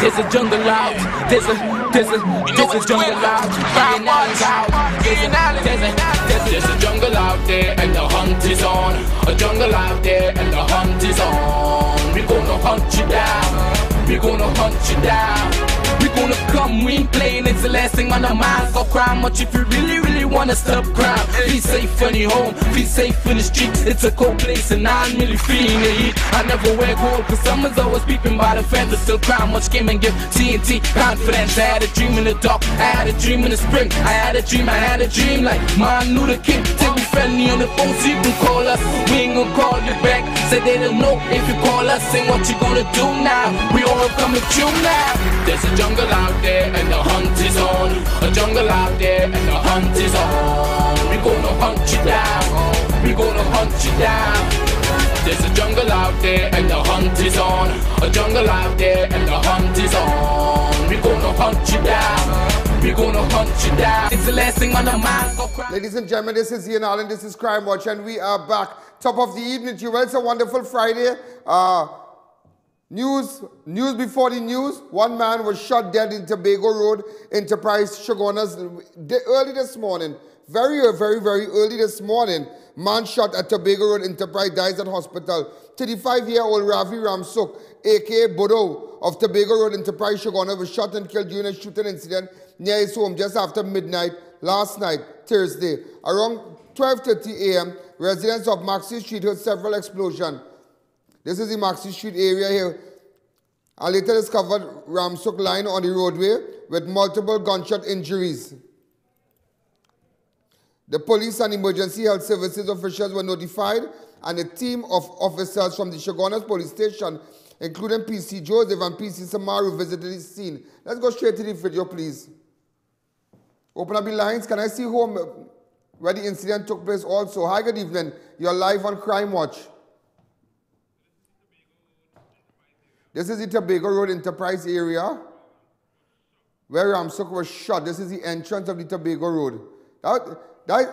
There's a jungle out. There's a, there's a, there's a jungle out. Allen's out. There's a, there's a, there's a jungle out there and the hunt is on. A jungle out there and the hunt is on. We gonna hunt you down. We gonna hunt you down. We gonna come, we ain't playing, it's the last thing on our minds. Go crime much if you really, really wanna stop crime. Be safe in your home, be safe in the streets. It's a cold place and I'm really feeling the heat. I never wear gold, cause someone's always peeping by the fence. Still crime much came and give TNT confidence. I had a dream in the dark, I had a dream in the spring. I had a dream, I had a dream like Martin Luther King. Take me friendly on the phone so you can call us. We ain't gonna call you back. Say they don't know if you call us. Say what you gonna do now. We all coming through now. There's a jungle out there and the hunt is on. A jungle out there and the hunt is on. We're gonna hunt you down. We're gonna hunt you down. There's a jungle out there and the hunt is on. A jungle out there and the hunt is on. We gonna hunt you down. We gonna hunt you down. Ladies and gentlemen, this is Ian Alleyne, this is Crime Watch, and we are back. Top of the evening to you. Well, it's a wonderful Friday. Uh, news, news before the news. One man was shot dead in Tobago Road, Enterprise, Chaguanas, early this morning. Very, uh, very, very early this morning. Man shot at Tobago Road, Enterprise, dies at hospital. 35-year-old Ravi Ramsook, a.k.a. Bodow, of Tobago Road, Enterprise, Chaguanas, was shot and killed during a shooting incident near his home just after midnight last night, Thursday. Around 12.30 a.m., residents of Maxi Street heard several explosions. This is the Maxi Street area here. I later discovered Ramsook lying on the roadway with multiple gunshot injuries. The police and emergency health services officials were notified and a team of officers from the Chaguanas police station, including PC Joseph and PC Samaroo, visited the scene. Let's go straight to the video, please. Open up the lines. Can I see home where the incident took place also? Hi, good evening. You're live on Crime Watch. This is the Tobago Road Enterprise area where Ramsook was shot. This is the entrance of the Tobago Road. That, that,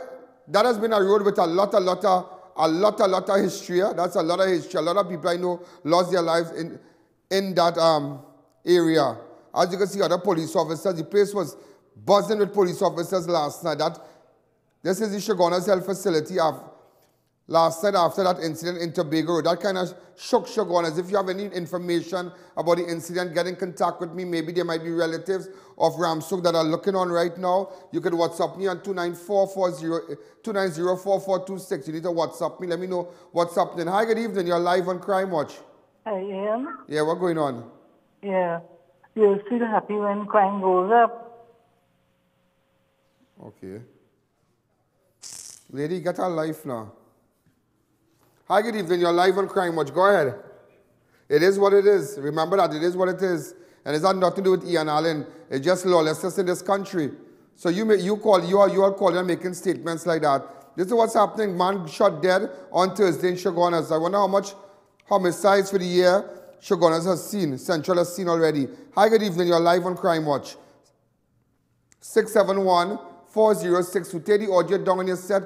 that has been a road with a lot, a lot of, a lot, a lot of history. That's a lot of history. A lot of people I know lost their lives in, in that um, area. As you can see, other police officers, the place was buzzing with police officers last night. That, this is the Chaguanas Health Facility of, last night after that incident in Tobago That kind of shook As If you have any information about the incident, get in contact with me. Maybe there might be relatives of Ramsook that are looking on right now. You can WhatsApp me on 294-4426. You need to WhatsApp me. Let me know what's happening. Hi, good evening. You're live on Crime Watch. I am. Yeah, what's going on? Yeah. You feel happy when crime goes up. Okay. Lady, get her life now. Hi, good evening. You're live on Crime Watch. Go ahead. It is what it is. Remember that. It is what it is. And it's nothing to do with Ian Alleyne. It's just lawlessness in this country. So you may, you call, you are, you are calling and making statements like that. This is what's happening. Man shot dead on Thursday in Chaguanas. I wonder how much homicides for the year Chaguanas has seen, Central has seen already. Hi, good evening. You're live on Crime Watch. 671 406 to the audio down set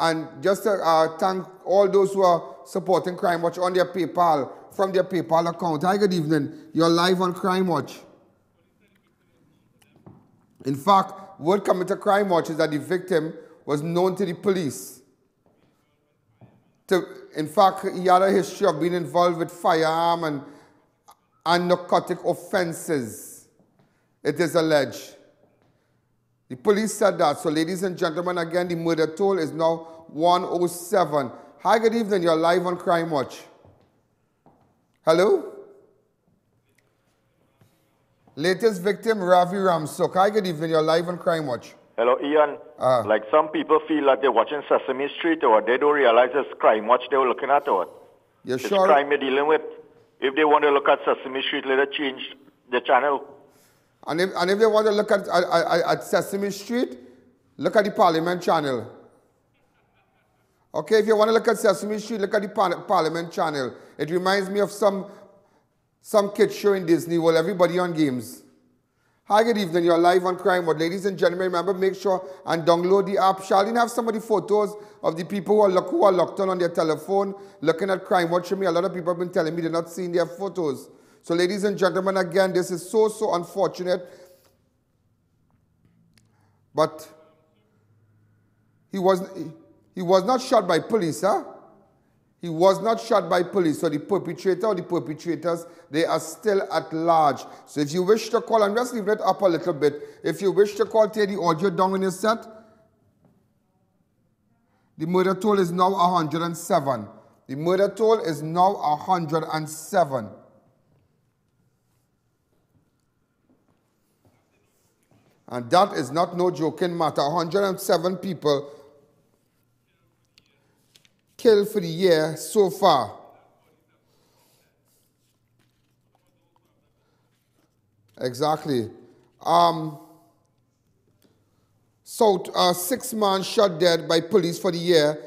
and just to uh, thank all those who are supporting Crime Watch on their PayPal, from their PayPal account. Hi, good evening. You're live on Crime Watch. In fact, word coming to Crime Watch is that the victim was known to the police. To, in fact, he had a history of being involved with firearm and, and narcotic offenses, it is alleged. The police said that. So, ladies and gentlemen, again, the murder toll is now 107. Hi, good evening. You're live on Crime Watch. Hello? Latest victim, Ravi Ramsook. Hi, good evening. You're live on Crime Watch. Hello, Ian. Ah. Like some people feel like they're watching Sesame Street or they don't realize it's crime watch they were looking at or You it's sure? crime you're dealing with. If they want to look at Sesame Street, let it change the channel. And if, and if they want to look at, at, at, Sesame Street, look at the Parliament channel. Okay, if you want to look at Sesame Street, look at the par- Parliament channel. It reminds me of some, some kid show in Disney World, everybody on games. Hi, good evening. You're live on Crime Watch. Ladies and gentlemen, remember, make sure and download the app. Charlene have some of the photos of the people who are, look, who are locked on on their telephone looking at Crime Watch. Me, a lot of people have been telling me they're not seeing their photos. So, ladies and gentlemen, again, this is so, so unfortunate. But he was, he was not shot by police, huh? He was not shot by police. So the perpetrator or the perpetrators, they are still at large. So if you wish to call, I'm just leaving it up a little bit. If you wish to call, take the audio down in your set. The murder toll is now 107. The murder toll is now 107. And that is not no joking matter. 107 people killed for the year so far. Exactly. Um, so, uh, six man shot dead by police for the year,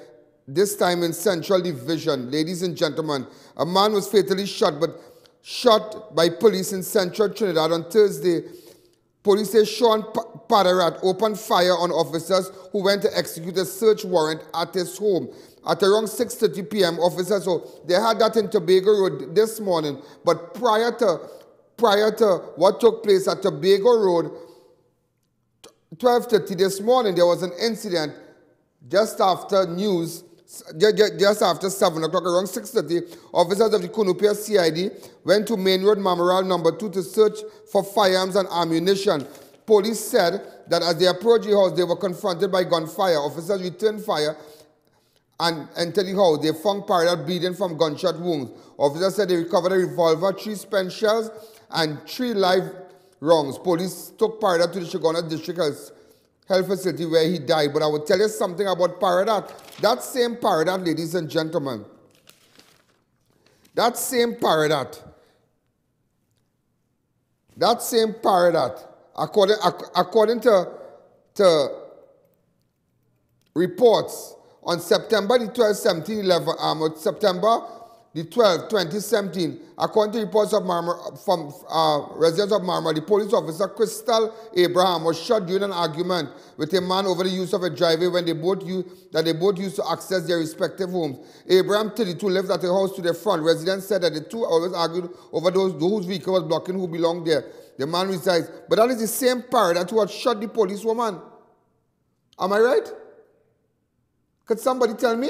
this time in Central Division. Ladies and gentlemen, a man was fatally shot, but shot by police in Central Trinidad on Thursday. Police say Shawn Padarat opened fire on officers who went to execute a search warrant at his home. At around 6.30 p.m., officers, so they had that in Tobago Road this morning, but prior to, prior to what took place at Tobago Road, 12.30 this morning, there was an incident just after news, just after 7 o'clock, around 6.30, officers of the Cunupia CID went to Main Road Mamoral number 2 to search for firearms and ammunition. Police said that as they approached the house, they were confronted by gunfire. Officers returned fire and entered the house. They found Padarat bleeding from gunshot wounds. Officers said they recovered a revolver, three spent shells, and three live rounds. Police took Padarat to the Chaguanas District Health, Health Facility where he died. But I will tell you something about Padarat. That same Padarat, ladies and gentlemen, that same Padarat, that same Padarat, according, according to, to reports, on September the 12th, 1711, um, September the 12th, 2017, according to reports of Marmar, from uh, residents of Marmar, the police officer Crystal Abraham was shot during an argument with a man over the use of a driveway when they both used, that they both used to access their respective homes. Abraham, 32, lived at a house to the front. Residents said that the two always argued over those whose vehicle was blocking who belonged there. The man resides. But that is the same pair that had shot the policewoman. Am I right? Could somebody tell me?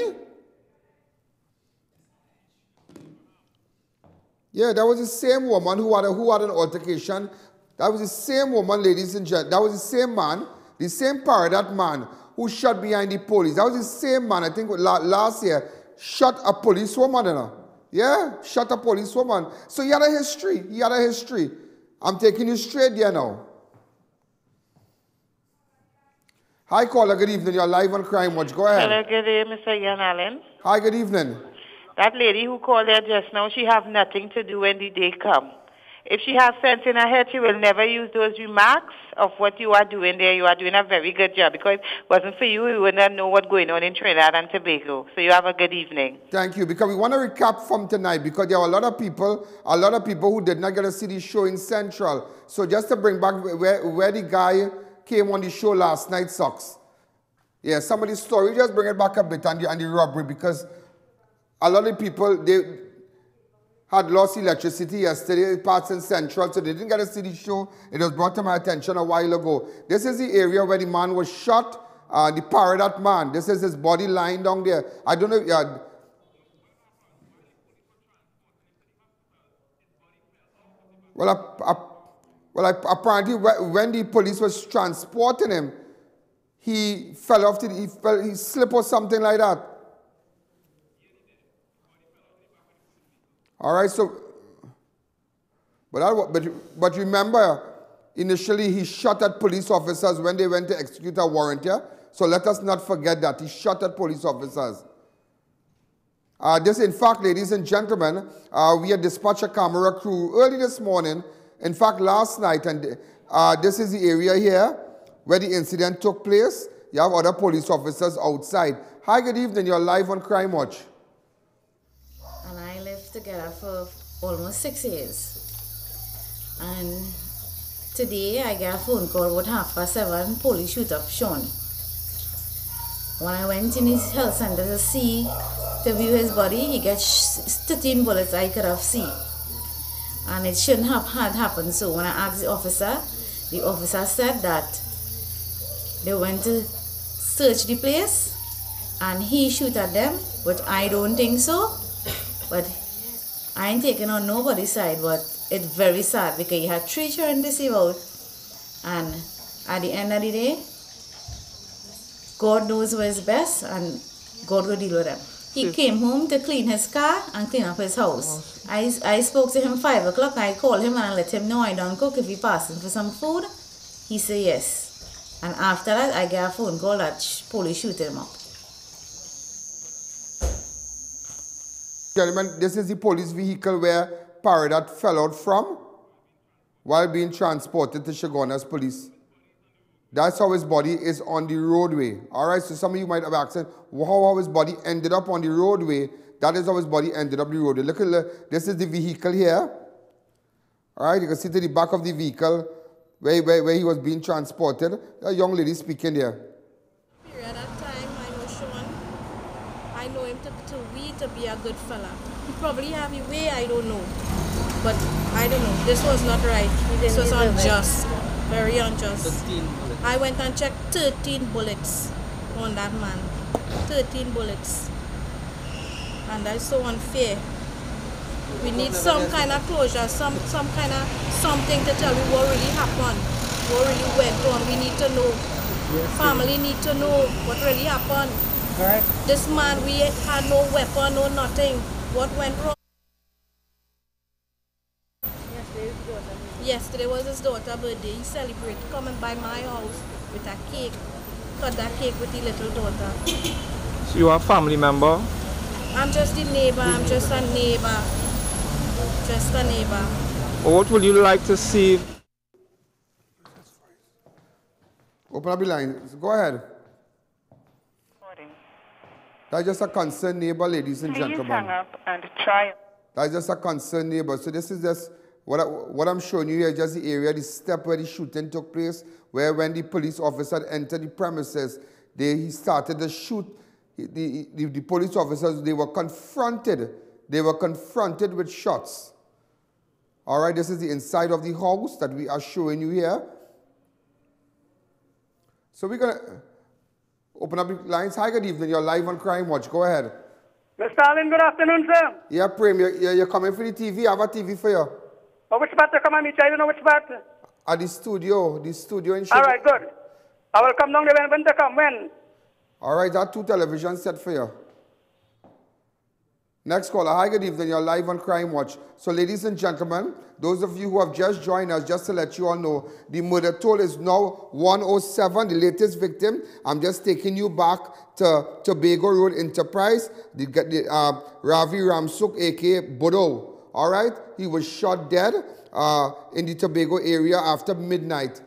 Yeah, that was the same woman who had, a, who had an altercation. That was the same woman, ladies and gentlemen. That was the same man, the same Padarat man who shot behind the police. That was the same man, I think last year, shot a policewoman. You know? Yeah, shot a policewoman. So he had a history. He had a history. I'm taking you straight there now. Hi, caller. Good evening. You're live on Crime Watch. Go ahead. Hello, good day, Mr. Ian Alleyne. Hi, good evening. That lady who called there just now, she have nothing to do when the day come. If she has sense in her head, she will never use those remarks of what you are doing there. You are doing a very good job because it wasn't for you, we wouldn't know what's going on in Trinidad and Tobago. So you have a good evening. Thank you. Because we want to recap from tonight because there are a lot of people, a lot of people who did not get to see the show in Central. So just to bring back where, where the guy came on the show last night sucks. Yeah, somebody's story, just bring it back a bit on the, on the robbery because a lot of people, they had lost electricity yesterday, parts in Central, so they didn't get to see the show. It was brought to my attention a while ago. This is the area where the man was shot, uh, the Padarat man. This is his body lying down there. I don't know. Yeah, well, I, I, well, apparently when the police was transporting him, he fell off, the, he, fell, he slipped or something like that. All right, so, but, I, but, but remember, initially he shot at police officers when they went to execute a warrant, yeah? So let us not forget that. He shot at police officers. Uh, this, in fact, ladies and gentlemen, uh, we had dispatched a camera crew early this morning, in fact, last night, and uh, this is the area here where the incident took place. You have other police officers outside. Hi, good evening. You're live on Crime Watch. Together for almost six years. And today I get a phone call about half past seven, police shoot up Shawn. When I went in his health center to see, to view his body, he got 13 bullets I could have seen. and it shouldn't have had happened. So when I asked the officer, the officer said that they went to search the place and he shoot at them, but I don't think so. But I ain't taking on nobody's side, but it's very sad because you had three children to save out, and at the end of the day, God knows what is best, and God will deal with them. He came home to clean his car and clean up his house. I, I spoke to him five o'clock. I called him and I let him know I don't cook if he passing for some food. He said yes. And after that, I get a phone call that police shoot him up. Gentlemen, this is the police vehicle where Paradath fell out from while being transported to Chaguanas police. That's how his body is on the roadway. All right, so some of you might have asked, how his body ended up on the roadway. That is how his body ended up on the roadway. Look at this is the vehicle here. All right, you can see to the back of the vehicle where, where, where he was being transported. A young lady speaking there. Period of time, I know Shawn. I know him to, to be to be a good fella. He probably have a way, I don't know. But I don't know. This was not right. This was deserve it. unjust. Very unjust. I went and checked 13 bullets on that man. 13 bullets. And that's so unfair. We need some kind of closure, some some kind of something to tell me what really happened, what really went on. We need to know. Family need to know what really happened. This man, we had no weapon, no nothing. What went wrong? Yesterday was his daughter's birthday. He celebrated coming by my house with a cake. Cut that cake with the little daughter. So you are a family member? I'm just a neighbor. I'm just a neighbor. Just a neighbor. What would you like to see Open up the line. Go ahead. That's just a concerned neighbor, ladies and Please gentlemen. hang up and try. That's just a concerned neighbor. So this is just what, I, what I'm showing you here, just the area, the step where the shooting took place, where when the police officer entered the premises, they he started to shoot. The, the, the police officers, they were confronted. They were confronted with shots. All right, this is the inside of the house that we are showing you here. So we're going to open up the lines. Hi, good evening. You're live on Crime Watch. Go ahead. Mr. Alleyne, good afternoon, sir. Yeah, Prem, you're, you're, coming for the TV. I have a TV for you. Oh, which part to come and meet you? I don't know which part. At the studio, the studio in All right, good. I will come down there when, when to come. When? All right, that two television set for you. Next caller. Hi, good evening. You're live on Crime Watch. So, ladies and gentlemen, those of you who have just joined us, just to let you all know, the murder toll is now 107, the latest victim. I'm just taking you back to Tobago Road Enterprise, the, the uh, Ravi Ramsook, aka Bodow. All right, he was shot dead uh, in the Tobago area after midnight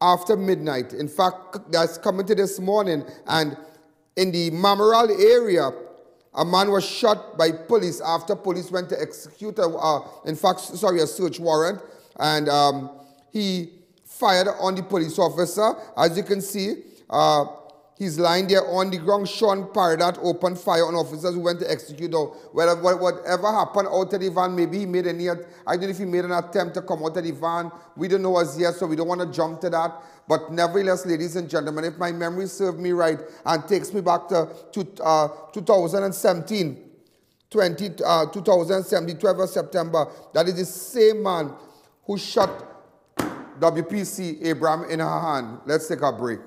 after midnight. In fact, that's coming to this morning. And in the Mamoral area, a man was shot by police after police went to execute a, uh, in fact, sorry, a search warrant. And um, he fired on the police officer. As you can see, uh, he's lying there on the ground. Shawn Paradath opened fire on officers who went to execute. Or whatever, whatever happened out of the van, maybe he made any, I don't know if he made an attempt to come out of the van. We don't know as yet, so we don't want to jump to that. But nevertheless, ladies and gentlemen, if my memory serves me right and takes me back to, to uh, 2017, 20, uh, 2017, 12 of September, that is the same man who shot WPC Abraham in her hand. Let's take a break.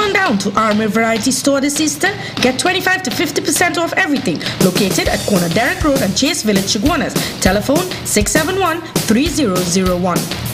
On down to Armour Variety Store this Easter. Get 25 to 50% off everything. Located at corner Derrick Road and Chase Village, Chaguanas. Telephone 671 3001.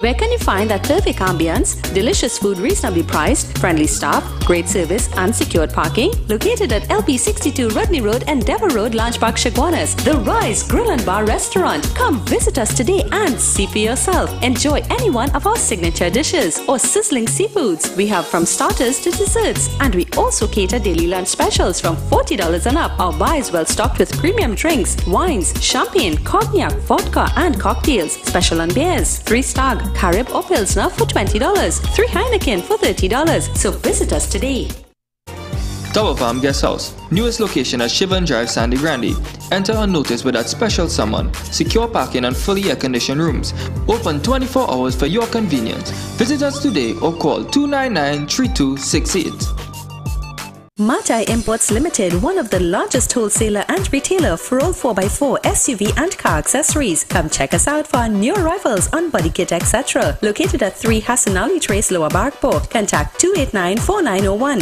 Where can you find that perfect ambience, delicious food reasonably priced, friendly staff, great service, and secured parking? Located at LP62 Rodney Road and Dever Road, Lange Park, Chaguanas, the Rise Grill and Bar Restaurant. Come visit us today and see for yourself. Enjoy any one of our signature dishes or sizzling seafoods. We have from starters to desserts, and we also cater daily lunch specials from $40 and up. Our bar is well stocked with premium drinks, wines, champagne, cognac, vodka, and cocktails. Special on beers, three star Carib or Pilsner for $20, 3 Heineken for $30. So visit us today. Tower Farm Guest House, newest location at Shivan Drive, Sandy Grande. Enter unnoticed with that special summon, secure parking and fully air-conditioned rooms. Open 24 hours for your convenience. Visit us today or call 299-3268. Matai Imports Limited, one of the largest wholesaler and retailer for all 4x4 SUV and car accessories. Come check us out for our new arrivals on body kit etc. Located at 3 Hassan Ali Trace Lower Barrackpore. Contact 289-4901,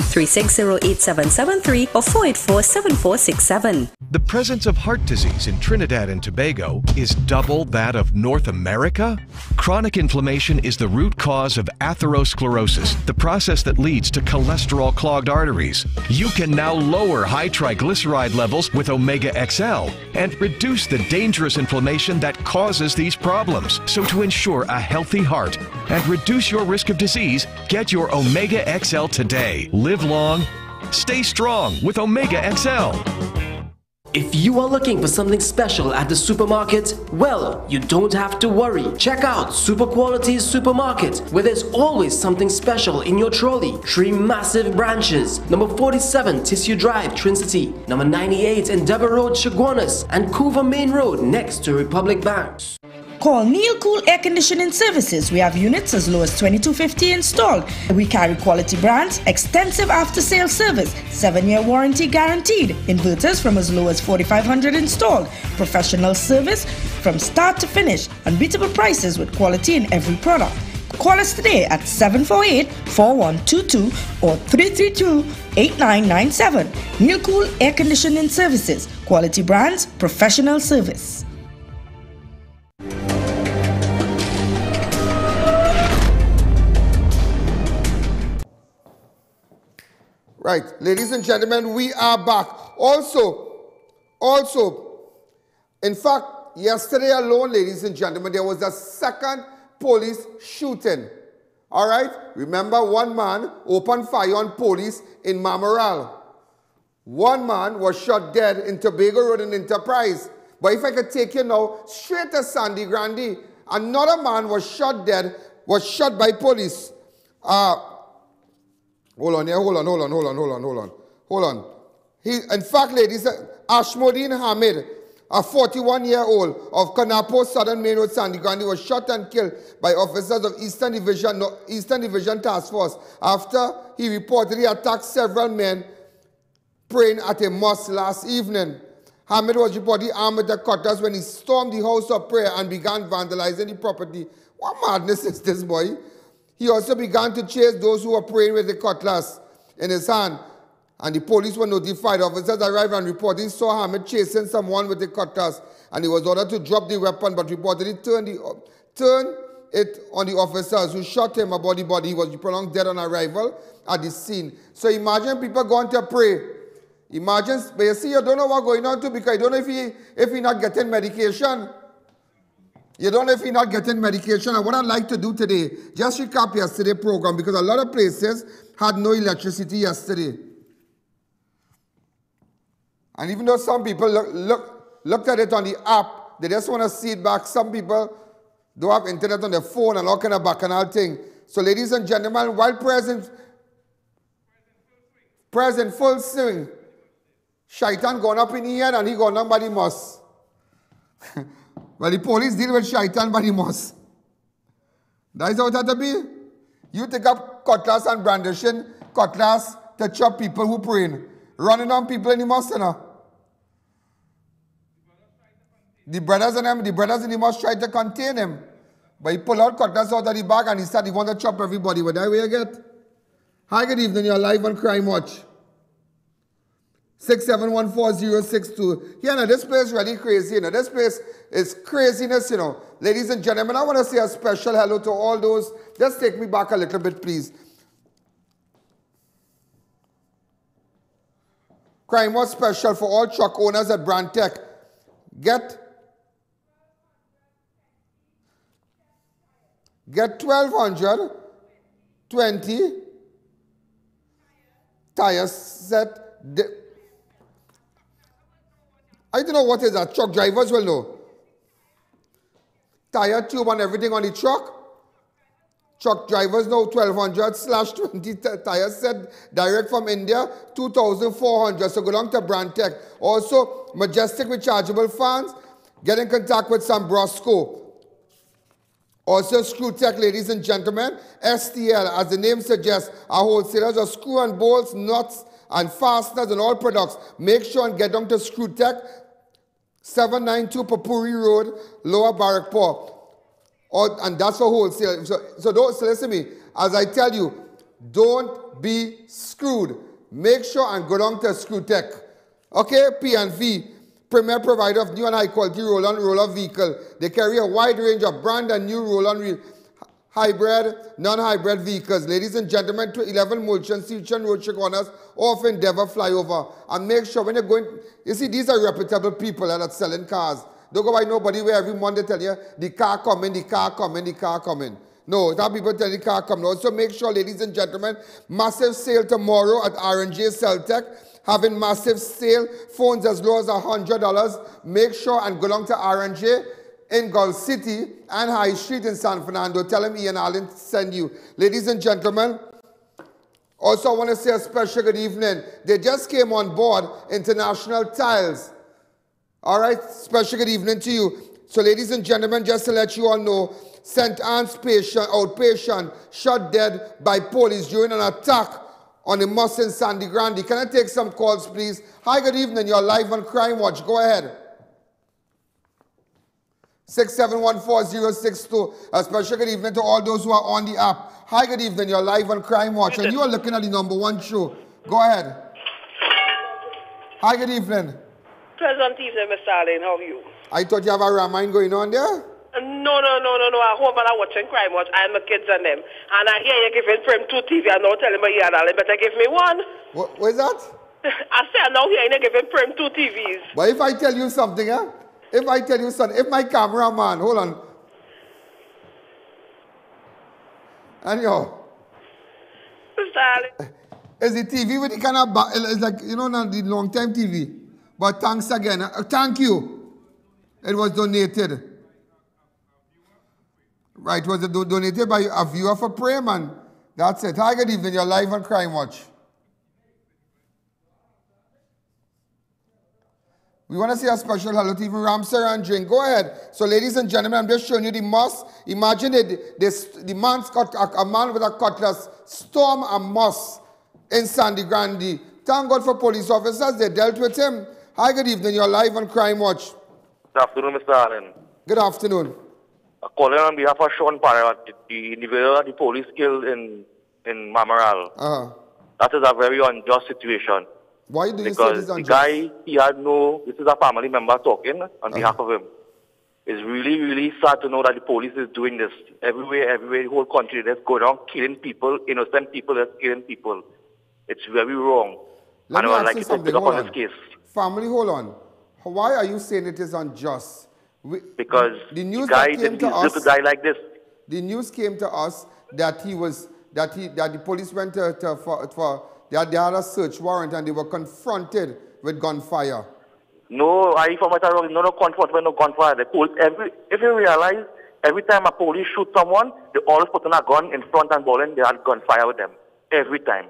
360-8773 or 484-7467. The presence of heart disease in Trinidad and Tobago is double that of North America? Chronic inflammation is the root cause of atherosclerosis, the process that leads to cholesterol clogged arteries. You can now lower high triglyceride levels with Omega XL and reduce the dangerous inflammation that causes these problems. So, to ensure a healthy heart and reduce your risk of disease, get your Omega XL today. Live long, stay strong with Omega XL. If you are looking for something special at the supermarket, well, you don't have to worry. Check out Super Qualities Supermarket, where there's always something special in your trolley. Three massive branches. Number 47 Tissue Drive, Trin-City. Number 98 Endeavour Road, Chaguanas. And Couva Main Road, next to Republic Bank. Call Neil Cool Air Conditioning Services. We have units as low as 2250 installed. We carry quality brands, extensive after sales service, 7 year warranty guaranteed, inverters from as low as 4500 installed, professional service from start to finish, unbeatable prices with quality in every product. Call us today at 748 4122 or 332 8997. Neil Cool Air Conditioning Services. Quality brands, professional service. Right, ladies and gentlemen, we are back. Also, also, in fact, yesterday alone, ladies and gentlemen, there was a second police shooting. All right? Remember, one man opened fire on police in Mamoral. One man was shot dead in Tobago Road in Enterprise. But if I could take you now straight to Sandy Grande, another man was shot dead, was shot by police. Uh, hold on here, hold on, hold on, hold on, hold on, hold on, hold on. He, in fact, ladies, uh, Ashmodeen Hamid, a 41-year-old of Cunapo, Southern Main Road, Sangre Grande, was shot and killed by officers of Eastern Division, Eastern Division Task Force after he reportedly attacked several men praying at a mosque last evening. Hamid was reportedly armed with a cutlass when he stormed the house of prayer and began vandalizing the property. What madness is this, boy? He also began to chase those who were praying with the cutlass in his hand. And the police were notified. Officers arrived and reportedly saw Hamid chasing someone with the cutlass. And he was ordered to drop the weapon, but reportedly turned, the, turned it on the officers who shot him about the body. He was pronounced dead on arrival at the scene. So imagine people going to pray. Imagine, but you see, you don't know what's going on too because you don't know if he, if he not getting medication. You don't know if you're not getting medication. And what I'd like to do today, just recap yesterday's program because a lot of places had no electricity yesterday. And even though some people look, look, looked at it on the app, they just want to see it back. Some people don't have internet on their phone and all kind of bacchanal thing. So ladies and gentlemen, while present, present full swing, Shaitan gone up in here and he gone down by the mosque. well, the police deal with Shaitan by the mosque. That is how it had to be. You take up cutlass and brandishing cutlass to chop people who praying. Running on people in the mosque, you know. The brothers and them, the brothers in the mosque tried to contain him. But he pulled out cutlass out of the bag and he said he want to chop everybody. But that way you get. Hi, good evening. You're live on Crime Watch. 6714062. Yeah, now this place is really crazy. You know, this place is craziness, you know. Ladies and gentlemen, I want to say a special hello to all those. Just take me back a little bit, please. Crime was special for all truck owners at Brandtech. Get get 1220 tires set I don't know what is that. Truck drivers will know. Tire tube and everything on the truck. Truck drivers know 1200 slash 20 tires set direct from India, 2400. So go down to Brandtech. Also, Majestic rechargeable fans. Get in contact with Sam Brosco. Also, Screw-Tech, ladies and gentlemen, STL, as the name suggests, are wholesalers of screw and bolts, nuts, and fasteners and all products. Make sure and get down to Screw-Tech, 792 Papourie Road, Lower Barrackpore. Or, and that's for wholesale. So, so don't so listen to me. As I tell you, don't be screwed. Make sure and go down to Screw-Tech. Okay, P&V premier provider of new and high quality roll-on roller vehicle. They carry a wide range of brand and new roll-on hybrid, non-hybrid vehicles. Ladies and gentlemen, to 11 Mulchan, Silchan Road, Chaguanas, off Endeavour flyover. And make sure when you're going, you see, these are reputable people that are selling cars. Don't go by nobody where every Monday tell you, the car coming, the car coming, the car coming. No, that people tell the car coming. Also make sure, ladies and gentlemen, massive sale tomorrow at R&J Celtec having massive sale, phones as low as $100. Make sure and go along to R&J in Gulf City and High Street in San Fernando. Tell them Ian Alleyne send you. Ladies and gentlemen, also I want to say a special good evening. They just came on board International Tiles. All right, special good evening to you. So ladies and gentlemen, just to let you all know, St. Ann's patient, outpatient shot dead by police during an attack on the Moss in Sangre Grande. Can I take some calls, please? Hi, good evening. You're live on Crime Watch. Go ahead. 6714062. A special good evening to all those who are on the app. Hi, good evening. You're live on Crime Watch, and you are looking at the number one show. Go ahead. Hi, good evening. Pleasant evening, Mr. Alleyne. How are you? I thought you have a Ramayana going on there. No, no, no, no, no. I hope I'm watching Crime Watch. I'm my kids and them. And I hear you giving Prem two TV. I'm now telling me, yeah, darling, better give me one. What, what is that? I said I'm now hearing you giving Prem two TVs. But if I tell you something, eh? If I tell you something, if my cameraman, hold on. And yo. Alleyne. Is the TV with the kind of, it's like, you know, not the long time TV. But thanks again. Uh, thank you. It was donated. Right, was it do donated by a viewer for Prayman. That's it. Hi, good evening. You're live on Crime Watch. We want to say a special hello to even Ramsar and Drink. Go ahead. So, ladies and gentlemen, I'm just showing you the moss. Imagine it. This, the man's got a, a man with a cutlass storm a moss in Sangre Grande. Thank God for police officers. They dealt with him. Hi, good evening. You're live on Crime Watch. Good afternoon, Mr. Alleyne. Good afternoon. Uh, calling on behalf of Shawn Paradath, the individual that the police killed in, in Mamoral. Uh-huh. That is a very unjust situation. Why do you because say this the unjust? guy, he had no, this is a family member talking on Uh-huh. behalf of him. It's really, really sad to know that the police is doing this. Everywhere, everywhere, the whole country, they're going on killing people, innocent people, they're killing people. It's very wrong. Let and me I would like you you to something. pick up on on. this case. Family, hold on. Why are you saying it is unjust? We, Because the news the guy that came didn't to us, to die like this. the news came to us that he was that he that the police went to, to for, for they, had, they had a search warrant and they were confronted with gunfire. No, I from what I no, no confront, no gunfire. The police, every, if you realize, every time a police shoot someone, they always put on a gun in front and balling, they had gunfire with them. Every time.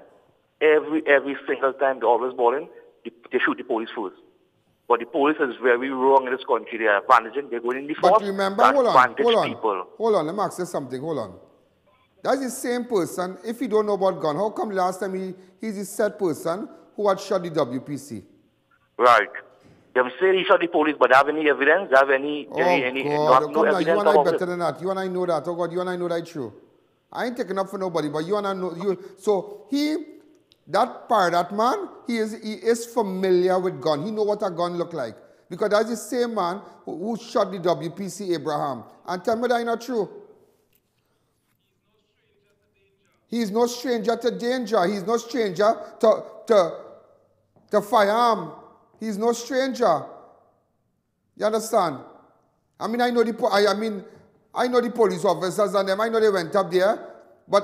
Every, every single time they always balling, they, they shoot the police first. But the police is very wrong in this country. They are vanishing, they're going in the But force remember, hold on, hold on, people. hold on. Let me ask you something. Hold on. That's the same person. If you don't know about gun, how come last time he he's the said person who had shot the WPC? Right. Them say he shot the police, but have any evidence? Have any, Oh any, any God! have no evidence You and I better it. than that. You and I know that. Oh God! You and I know that true. I ain't taking up for nobody, but you and I know you. So he, that part, that man, he is he is familiar with gun. He know what a gun look like because that's the same man who, who shot the WPC Abraham. And tell me that ain't not true. He is no stranger to danger. He's no stranger to, to, to firearm. He's no stranger. You understand? I mean, I know the I, I mean, I know the police officers and them. I know they went up there, but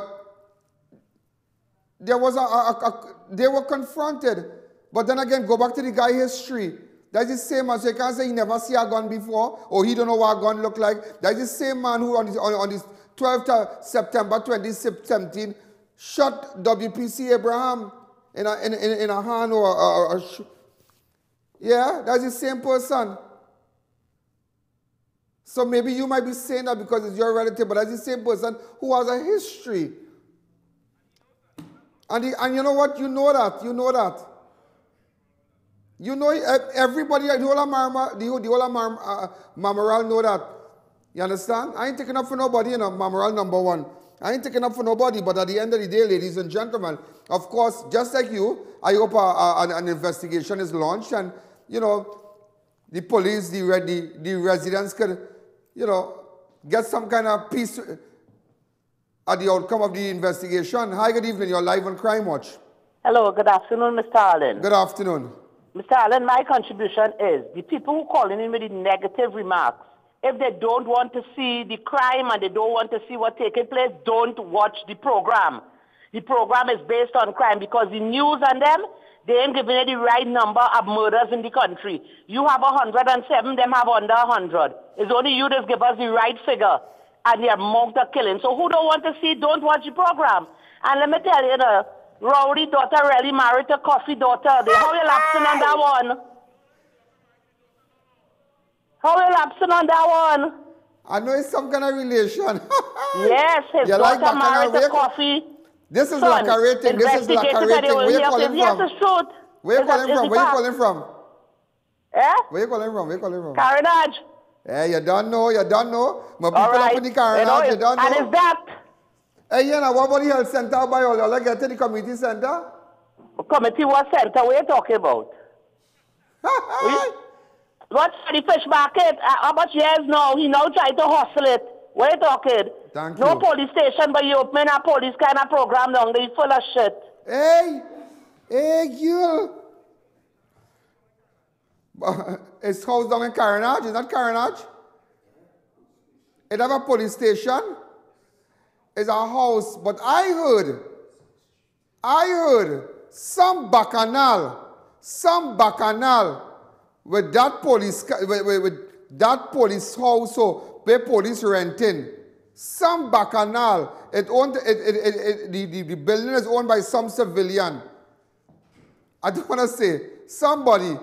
there was a, a, a- they were confronted. But then again, go back to the guy history. That's the same man. So you can't say he never see a gun before, or he don't know what a gun look like. That's the same man who on his, on, on his 12th of September 2017 shot WPC Abraham in a, in, in, in a hand or Yeah, that's the same person. So maybe you might be saying that because it's your relative, but that's the same person who has a history. And, the, and you know what? You know that. You know that. You know, everybody, the whole of Marma, the, whole- the whole uh, know that. You understand? I ain't taking up for nobody, you know, Mamoral number one. I ain't taking up for nobody, but at the end of the day, ladies and gentlemen, of course, just like you, I hope a, a, an, an investigation is launched and, you know, the police, the, re- the, the residents can, you know, get some kind of peace uh, at the outcome of the investigation. Hi, good evening. You're live on Crime Watch. Hello, good afternoon, Mr. Alleyne. Good afternoon. Mr. Alleyne, my contribution is the people who calling in with the negative remarks, if they don't want to see the crime and they don't want to see what's taking place, don't watch the program. The program is based on crime because the news and them, they ain't giving you the right number of murders in the country. You have 107, them have under 100. It's only you that give us the right figure and the amount of killing. So who don't want to see, don't watch the program. And let me tell you, the Rowdy daughter really married a Coffee daughter. They, how you lapsing on that one? How you lapsing on that one? I know it's some kind of relation. Yes, his You daughter like married to Coffee. This is like a rating. This is like a rating. Where you calling yes, from? it's truth. Where you calling from? Where you calling from? Eh? Where you calling from? Where you calling from? Carenage. Hey, you don't know, you don't know. My people All up in the car You know, you don't know. and it's that. Hey, you know, what about the health center by all? Y'all get to the community center? Committee what center? What you talking about? What's the fish market? Uh, how much years now? He now try to hustle it. What you talking? Thank no you. police station, but you open a police kind of program down there. It's full of shit. Hey, hey, you. It's house down in Carenage. Is that Carenage? It have a police station. It's a house, but I heard, I heard some bacchanal, some bacchanal with that police, with, with, that police house, so where police renting. Some bacchanal. It owned, it, it, it, it, the, the, the building is owned by some civilian. I don't want to say somebody.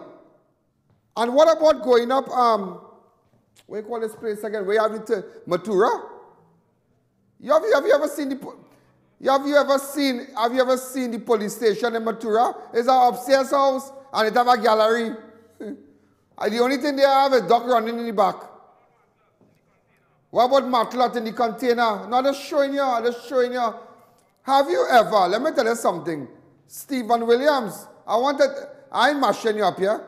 And what about going up? Um, what do you call this place again? Where you have it? uh, Matura. You have, you have you ever seen the? You have you ever seen? Have you ever seen the police station in Matura? It's an upstairs house and it have a gallery. the only thing they have is duck running in the back. What about Matelot in the container? No, just showing you, I'm just showing you. Have you ever, let me tell you something, Stephen Williams, I wanted, I'm mashing you up here,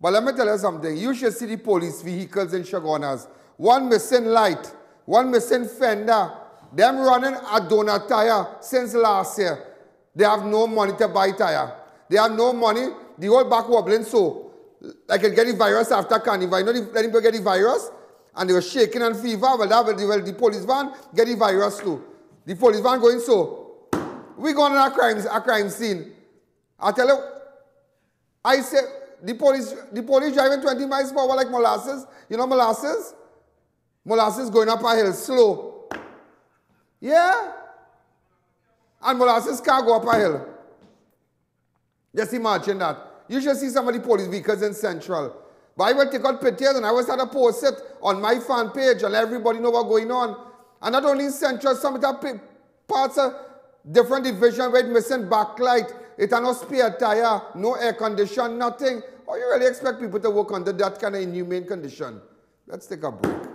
but let me tell you something. You should see the police vehicles in Chaguanas. One missing light, one missing fender, them running a donut tire since last year. They have no money to buy tire. They have no money, the whole back wobbling so. Like it get the virus after carnival. You know, the, let people get the virus, and they were shaking and fever. Well, that, well, the police van get the virus too. The police van going so. We going on a crime, a crime scene. I tell you, I say the police, the police driving 20 miles per hour like molasses. You know molasses? Molasses going up a hill slow. Yeah. And molasses can't go up a hill. Just imagine that. You should see some of the police vehicles in Central. But I will take out pictures and I will start to post it on my fan page and everybody know what's going on. And not only in Central, some of the pa- parts of different division where it missing backlight, it are no spare tire, no air condition, nothing. Or you really expect people to work under that kind of inhumane condition? Let's take a break.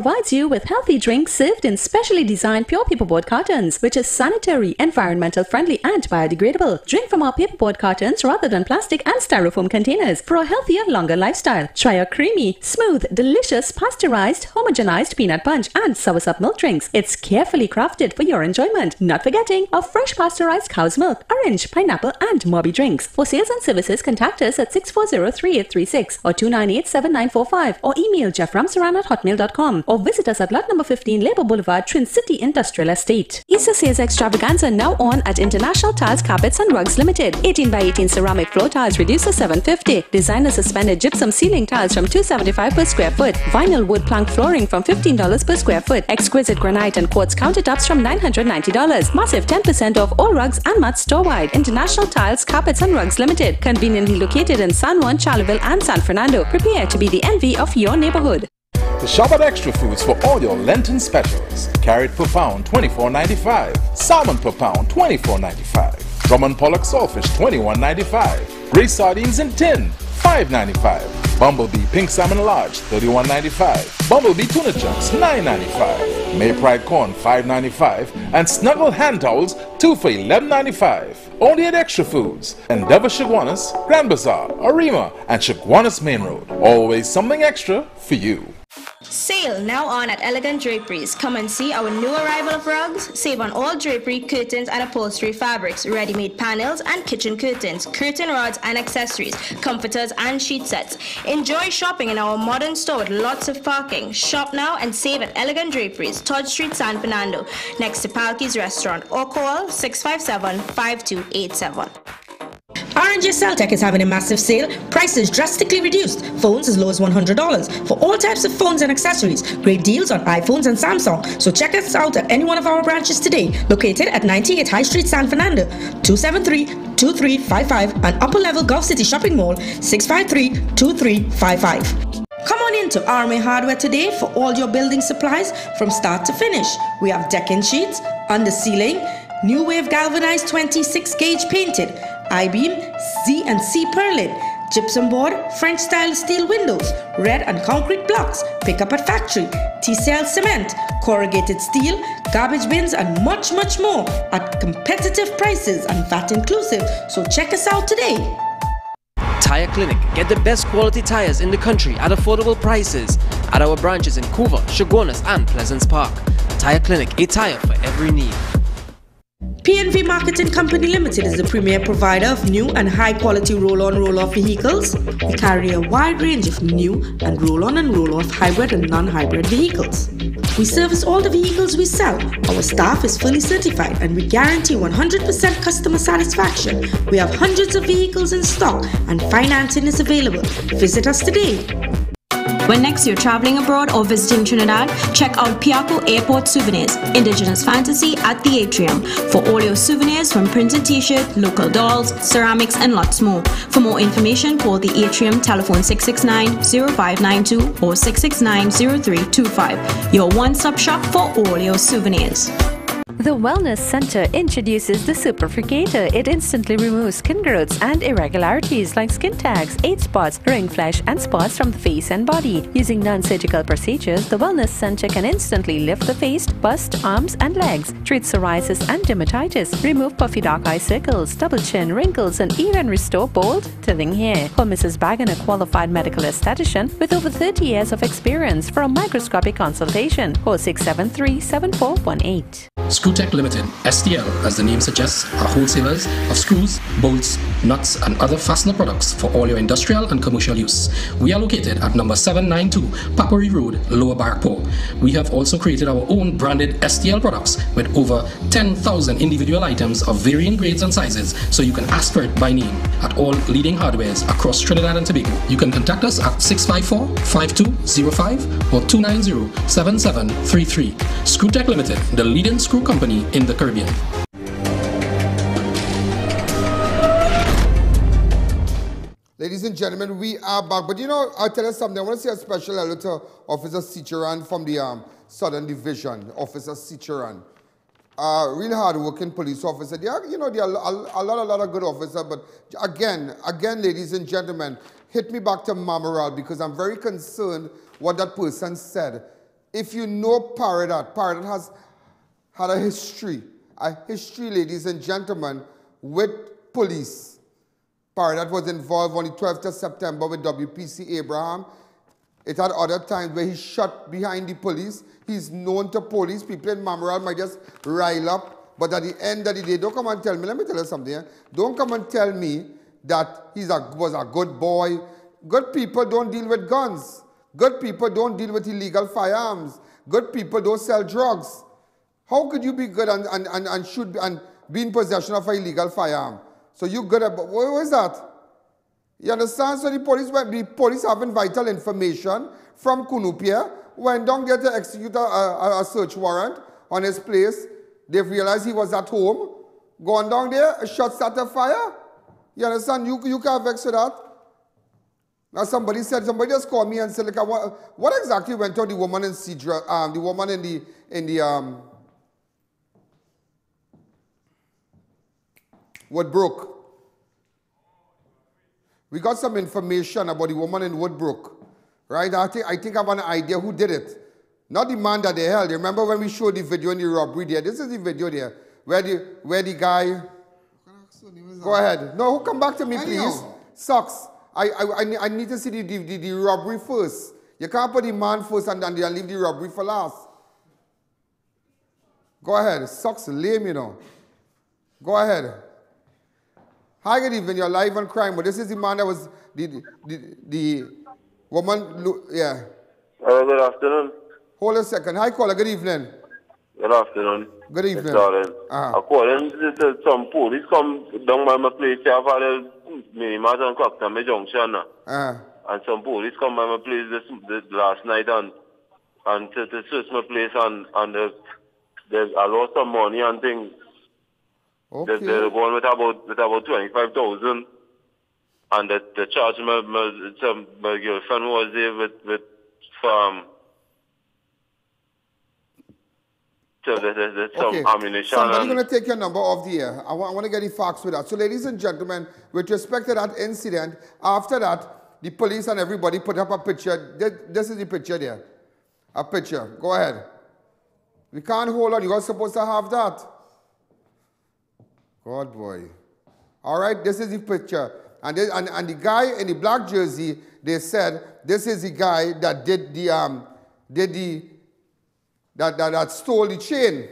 Provides you with healthy drinks served in specially designed pure paperboard cartons, which is sanitary, environmental friendly, and biodegradable. Drink from our paperboard cartons rather than plastic and styrofoam containers for a healthier, longer lifestyle. Try our creamy, smooth, delicious, pasteurized, homogenized peanut punch and soursop milk drinks. It's carefully crafted for your enjoyment. Not forgetting our fresh pasteurized cow's milk, orange, pineapple, and Moby drinks. For sales and services, contact us at 640-3836 or 298-7945 or email jefframsaran at hotmail.com or visit us at lot number 15 Labour Boulevard, Trincity Industrial Estate. Easter sales extravaganza now on at International Tiles Carpets and Rugs Limited. 18 by 18 ceramic floor tiles reduced to 750. Designer suspended gypsum ceiling tiles from 275 per square foot. Vinyl wood plank flooring from $15 per square foot. Exquisite granite and quartz countertops from $990. Massive 10% off all rugs and mats store-wide. International Tiles Carpets and Rugs Limited. Conveniently located in San Juan, Charleville and San Fernando. Prepare to be the envy of your neighborhood. To shop at Extra Foods for all your Lenten specials. Carrot per pound, $24.95. Salmon per pound, $24.95. Drummond Pollock saltfish, $21.95. Gray sardines in tin, $5.95. Bumblebee pink salmon large, $31.95. Bumblebee tuna chunks, $9.95. May Pride corn, $5.95. And Snuggle hand towels, 2 for $11.95. Only at Extra Foods. Endeavour Chaguanas, Grand Bazaar, Arima, and Chaguanas Main Road. Always something extra for you. Sale now on at Elegant Draperies. Come and see our new arrival of rugs. Save on all drapery, curtains, and upholstery fabrics, ready made panels and kitchen curtains, curtain rods and accessories, comforters and sheet sets. Enjoy shopping in our modern store with lots of parking. Shop now and save at Elegant Draperies, Todd Street, San Fernando, next to Palky's Restaurant, or call 657 5287. R&J Celtec is having a massive sale. Prices drastically reduced. Phones as low as $100 for all types of phones and accessories. Great deals on iPhones and Samsung. So check us out at any one of our branches today. Located at 98 High Street, San Fernando, 273-2355 and Upper Level Gulf City Shopping Mall, 653-2355. Come on into RMA Hardware today for all your building supplies from start to finish. We have decking sheets, under ceiling, new wave galvanized 26 gauge painted, I-beam, Z and C purlin, gypsum board, French style steel windows, red and concrete blocks, pick up at factory, T-cell cement, corrugated steel, garbage bins and much much more at competitive prices and VAT inclusive. So check us out today. Tire Clinic. Get the best quality tires in the country at affordable prices at our branches in Couva, Chaguanas and Pleasance Park. Tire Clinic, a tire for every need. PNV Marketing Company Limited is the premier provider of new and high quality roll on roll off vehicles. We carry a wide range of new and roll on and roll off hybrid and non hybrid vehicles. We service all the vehicles we sell. Our staff is fully certified and we guarantee 100% customer satisfaction. We have hundreds of vehicles in stock and financing is available. Visit us today. When next you're traveling abroad or visiting Trinidad, check out Piarco Airport Souvenirs, Indigenous Fantasy at the Atrium for all your souvenirs from printed t-shirt, local dolls, ceramics and lots more. For more information, call the Atrium telephone 669-0592 or 669-0325. Your one-stop shop for all your souvenirs. The Wellness Center introduces the Superficator. It instantly removes skin growths and irregularities like skin tags, age spots, ring flesh, and spots from the face and body. Using non-surgical procedures, the Wellness Center can instantly lift the face, bust, arms, and legs, treat psoriasis and dermatitis, remove puffy dark eye circles, double chin, wrinkles, and even restore bald, thinning hair. For Mrs. Bagan, a qualified medical esthetician with over 30 years of experience for a microscopic consultation. Call 673-7418. Screwtech Limited, STL, as the name suggests, are wholesalers of screws, bolts, nuts, and other fastener products for all your industrial and commercial use. We are located at number 792 Papourie Road, Lower Barrackpore. We have also created our own branded STL products with over 10,000 individual items of varying grades and sizes, so you can ask for it by name at all leading hardwares across Trinidad and Tobago. You can contact us at 654-5205 or 290-7733. Screwtech Limited, the leading screw company in the Caribbean. Ladies and gentlemen, we are back. But you know, I'll tell you something. I want to say a special hello to Officer Sicharan from the um, Southern Division, Officer Sicharan. Uh, really hard-working police officer. They are, you know, there are a, a lot, a lot of good officers. But again, again, ladies and gentlemen, hit me back to Mamoral because I'm very concerned what that person said. if you know Paradath, Paradath has had a history, a history, ladies and gentlemen, with police. Paradath was involved on the 12th of September with WPC Abraham. It had other times where he shot behind the police. He's known to police. People in Mamoral might just rile up. But at the end of the day, don't come and tell me, let me tell you something. Eh? Don't come and tell me that he was a good boy. Good people don't deal with guns. Good people don't deal with illegal firearms. Good people don't sell drugs. How could you be good and, and, and, and should be, and be in possession of an illegal firearm? So you good at, what was that? You understand? So the police, the police having vital information from Cunupia, went down there to execute a, a, a search warrant on his place. They've realized he was at home. Gone down there, a shot started fire. You understand? You, you can't vex with that. Now somebody said, somebody just called me and said, like, what, what exactly went on the woman in Cedra, um, the woman in the, in the, um, Woodbrook. We got some information about the woman in Woodbrook, right? I think, I think I have an idea who did it. Not the man that they held. Remember when we showed the video in the robbery there? This is the video there, where the, where the guy... Go ahead. No, come back to me, please. Sucks. I, I, I need to see the, the, the, robbery first. You can't put the man first and then leave the robbery for last. Go ahead. Sucks lame, you know. Go ahead. Hi, good evening. You're live on crime, but this is the man that was the the, the, the woman. Yeah. Hello, good afternoon. Hold a second. Hi, caller. Good evening. Good afternoon. Good evening. Uh-huh. According to some police come down by my place, I have had Minimas and Cocktail Junction. Uh-huh. And some police come by my place this, this last night and and to, to search my place and and uh, there's I lost some money and things. Okay. They, they're going with about with about twenty five thousand, and the the charge my my, some, my girlfriend was there with with um. So there's, there's some Okay. ammunition. Somebody's going to take your number off the air. I want, I want to get the facts with that. So, ladies and gentlemen, with respect to that incident, after that, the police and everybody put up a picture. This, this is the picture there. A picture. Go ahead. We can't hold on. You're supposed to have that. God, boy. All right, this is the picture. And, this, and, and the guy in the black jersey, they said, this is the guy that did the, um, did the, that, that, that stole the chain.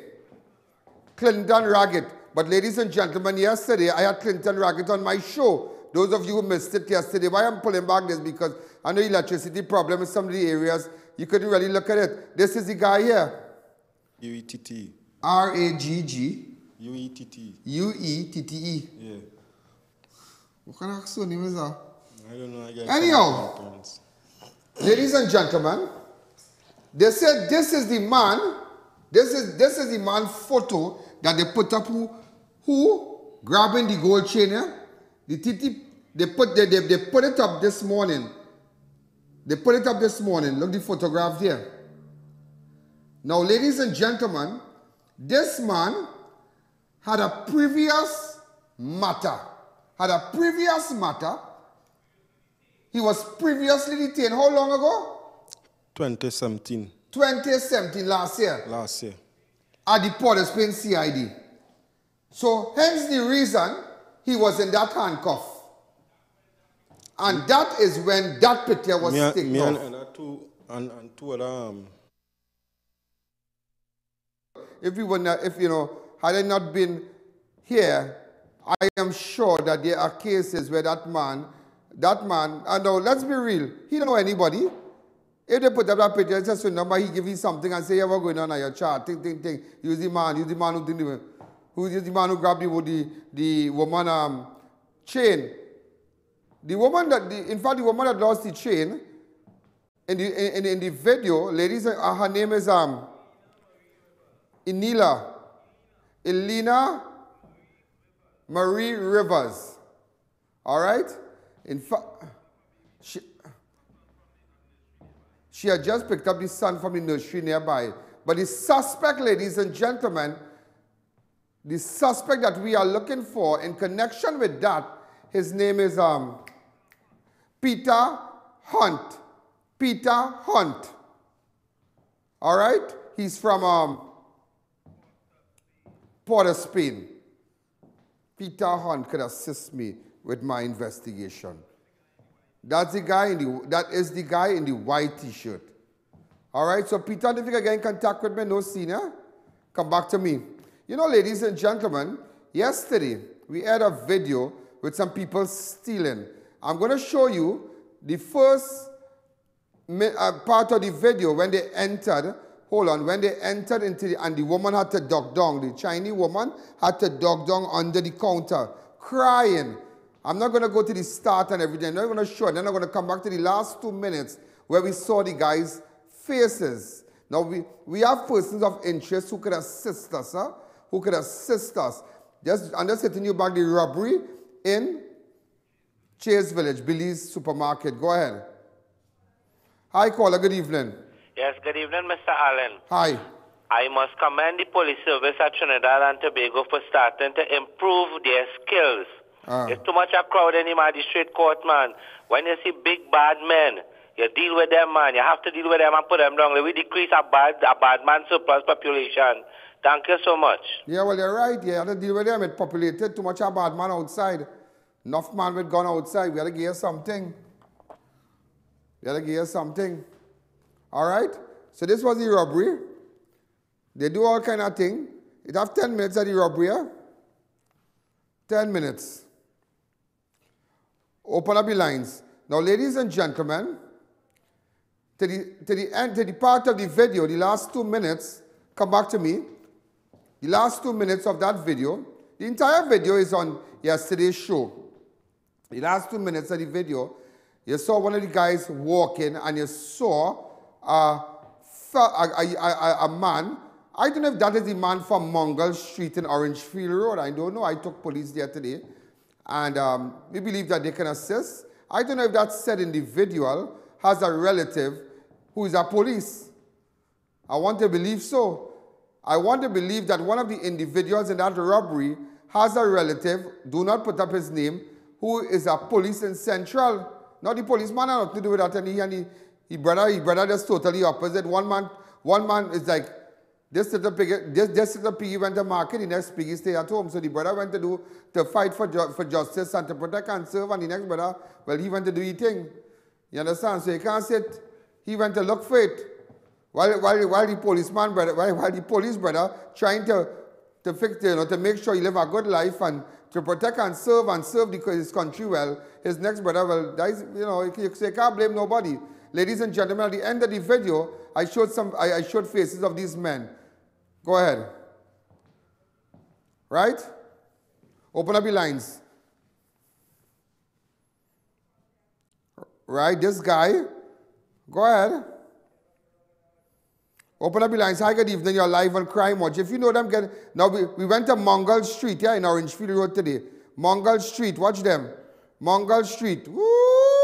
Clinton Ragguette. But ladies and gentlemen, yesterday I had Clinton Ragguette on my show. Those of you who missed it yesterday, why I'm pulling back this because I know electricity problem in some of the areas. You couldn't really look at it. This is the guy here. U-E-T-T. R-A-G-G. U-E-T-T. U-E-T-T-E. Yeah. What kind of surname is that? I don't know. I guess Anyhow, ladies and gentlemen, they said this is the man, this is this is the man photo that they put up who who grabbing the gold chain here. The TT they put they, they, they put it up this morning. They put it up this morning. Look the photograph there. Now, ladies and gentlemen, this man had a previous matter. Had a previous matter. He was previously detained how long ago? 2017. 2017, last year, Last year. at the Port of Spain CID. So, hence the reason he was in that handcuff. And that is when that picture was me, taken me and, off. and, two, and, and two other um, if were not, if you know, had I not been here, I am sure that there are cases where that man, that man, and now let's be real, he don't know anybody. If they put up that picture, it's just remember he give you something and say, yeah, what's going on at your chart, think, think, think. Use the man, use the man who didn't who is the man who grabbed the, the, the woman um, chain. The woman that, the, in fact, the woman that lost the chain, in the, in, in the video, ladies, uh, her name is um, Inila, Elena Marie Rivers. All right? In fact, she, she had just picked up the son from the nursery nearby. But the suspect, ladies and gentlemen, the suspect that we are looking for in connection with that, his name is um, Peter Hunt. Peter Hunt. All right? He's from um, Port of Spain. Peter Hunt could assist me with my investigation. That's the guy in the, that is the guy in the white t-shirt. All right, so Peter, if you can get in contact with me, no senior, come back to me. You know, ladies and gentlemen, yesterday we had a video with some people stealing. I'm going to show you the first uh, part of the video when they entered hold on, when they entered into the, and the woman had to duck down, the Chinese woman had to duck down under the counter, crying. I'm not going to go to the start and everything. I'm not going to show. Then I'm going to come back to the last two minutes where we saw the guys' faces. Now, we, we have persons of interest who could assist us, huh? who could assist us. Just, I'm just hitting you back the robbery in Chase Village, Billy's Supermarket. Go ahead. Hi, caller. Good evening. Yes, good evening, Mr. Alleyne. Hi. I must commend the police service at Trinidad and Tobago for starting to improve their skills. Uh. There's too much a crowd in the magistrate court, man. When you see big bad men, you deal with them, man. You have to deal with them and put them down. We decrease a bad, a bad man surplus population. Thank you so much. Yeah, well, you're right. Yeah, You have to deal with them. It populated too much a bad man outside. Enough man with gun outside. We got to give you something. We got to give you something. All right? So this was the robbery. They do all kind of thing. It have 10 minutes of the robbery. 10 minutes. Open up the lines. Now, ladies and gentlemen, to the, to the end, to the part of the video, the last two minutes, come back to me. The last two minutes of that video, the entire video is on yesterday's show. The last two minutes of the video, you saw one of the guys walking and you saw a, a, a, a man. I don't know if that is the man from Mongol Street in Orangefield Road. I don't know. I took police there today. And um, we believe that they can assist. I don't know if that said individual has a relative who is a police. I want to believe so. I want to believe that one of the individuals in that robbery has a relative, do not put up his name, who is a police in Central. Not the policeman has nothing to do with that. And he, and he, he brother, he brother just totally opposite. One man, one man is like, this little pig, this, this little piggy went to market, the next piggy stay at home. So the brother went to do, to fight for, ju for justice and to protect and serve, and the next brother, well, he went to do his thing. You understand? So you can't sit, he went to look for it. While, while, while the policeman brother, while, while the police brother trying to, to fix, you know, to make sure he live a good life and to protect and serve and serve the, his country well, his next brother, well, that is, you know, you can't blame nobody. Ladies and gentlemen, at the end of the video, I showed some, I, I showed faces of these men. Go ahead. Right? Open up your lines. Right, this guy. Go ahead. Open up your lines. Hi, good evening. You're live on Crime Watch. If you know them, get now we, we went to Mongol Street, yeah, in Orangefield Road today. Mongol Street, watch them. Mongol Street. Woo!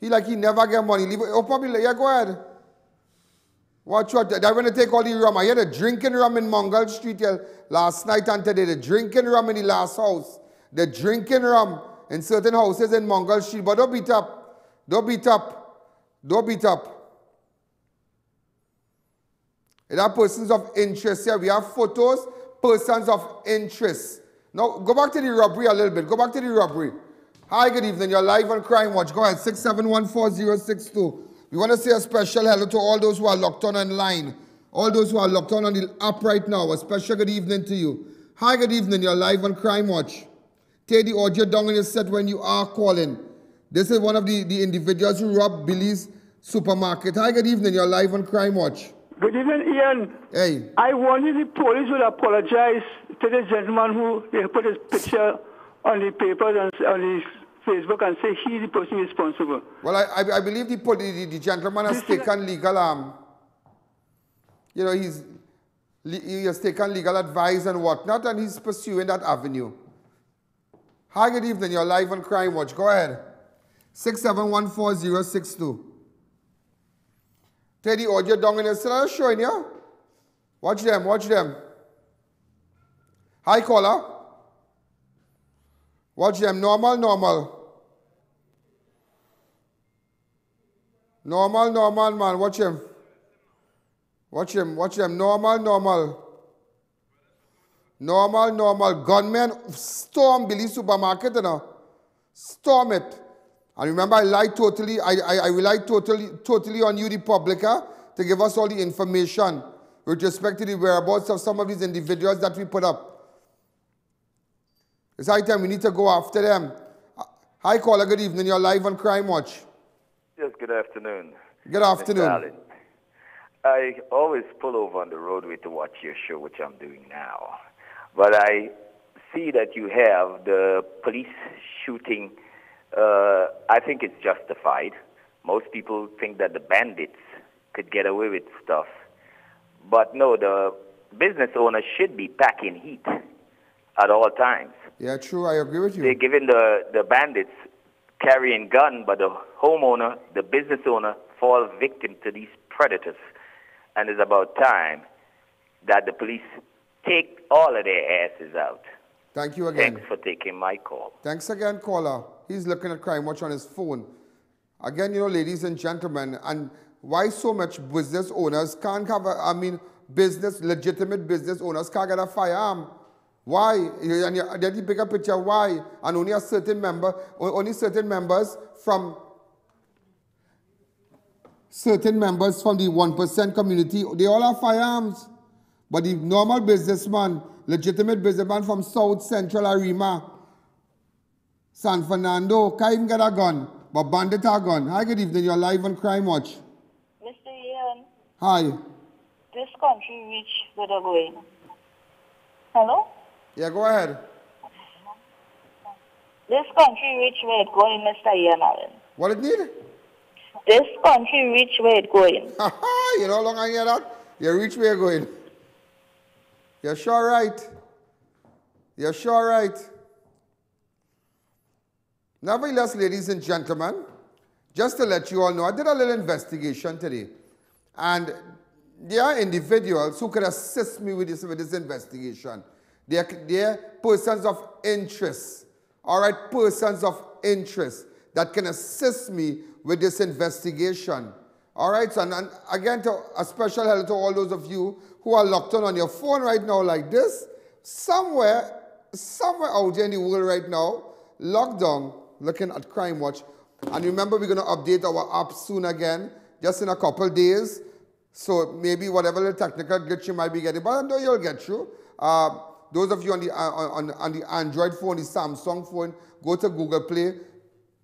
He like he never get money. Leave it. Up your yeah, go ahead. Watch what they're to take all the rum. I had a drinking rum in Mongol Street here last night and today. The drinking rum in the last house. The drinking rum in certain houses in Mongol Street. But don't beat up. Don't beat up. Don't beat up. It are persons of interest here. We have photos, persons of interest. Now, go back to the robbery a little bit. Go back to the robbery. Hi, good evening. You're live on Crime Watch. Go ahead, 6714062. We want to say a special hello to all those who are locked on online. All those who are locked on on the app right now. A special good evening to you. Hi, good evening. You're live on Crime Watch. Take the audio down in your set when you are calling. This is one of the, the individuals who robbed Billy's supermarket. Hi, good evening. You're live on Crime Watch. Good evening, Ian. Hey. I wanted the police would apologize to the gentleman who put his picture on the papers and on the Facebook and say he's the person responsible. Well, I, I, I believe the, the, the gentleman has taken legal, um, you know, he's, he has taken legal advice and whatnot, and he's pursuing that avenue. Hi, good evening. You're live on Crime Watch. Go ahead. 6714062. Take the audio down in the still showing you. Watch them, watch them. Hi, caller. Watch them. Normal, normal. Normal, normal, man. Watch him. Watch him, watch him. Normal, normal. Normal, normal. Gunmen storm Billy supermarket, you know. Storm it. And remember, I rely totally, I, I, I rely totally, totally on you, the publica, to give us all the information with respect to the whereabouts of some of these individuals that we put up. It's high time we need to go after them. Hi, caller. Good evening. You're live on Crime Watch. Yes, good afternoon. Good afternoon. I always pull over on the roadway to watch your show, which I'm doing now. But I see that you have the police shooting. Uh, I think it's justified. Most people think that the bandits could get away with stuff. But no, the business owner should be packing heat at all times. Yeah, true. I agree with you. They're giving the, the bandits carrying gun, but the homeowner, the business owner, fall victim to these predators. And it's about time that the police take all of their asses out. Thank you again. Thanks for taking my call. Thanks again, caller. He's looking at Crime Watch on his phone. Again, you know, ladies and gentlemen, and why so much business owners can't have, a, I mean, business, legitimate business owners can't get a firearm? Why? And you, then you pick a picture, why? And only a certain member, only certain members from certain members from the 1% community, they all have firearms. But the normal businessman, legitimate businessman from South Central Arima, San Fernando, can't even get a gun, but bandit a gun. Hi, good evening. You're live on Crime Watch. Mr. Ian, Hi. this country reach where they're going. Hello? Yeah, go ahead. This country reach where it's going, Mr. Ian Alleyne. What it need? This country reach where it's going. you know how long I hear that? You reach where you're going. You're sure right. You're sure right. Nevertheless, ladies and gentlemen, just to let you all know, I did a little investigation today. And there are individuals who could assist me with this, with this investigation. They're, they're persons of interest. All right, persons of interest that can assist me with this investigation. All right, so and, and again, to, a special hello to all those of you who are locked on on your phone right now like this. Somewhere, somewhere out there in the world right now, locked down, looking at Crime Watch. And remember, we're going to update our app soon again, just in a couple days. So maybe whatever little technical glitch you might be getting, but I know you'll get through. Uh, those of you on the, uh, on, on the Android phone, the Samsung phone, go to Google Play,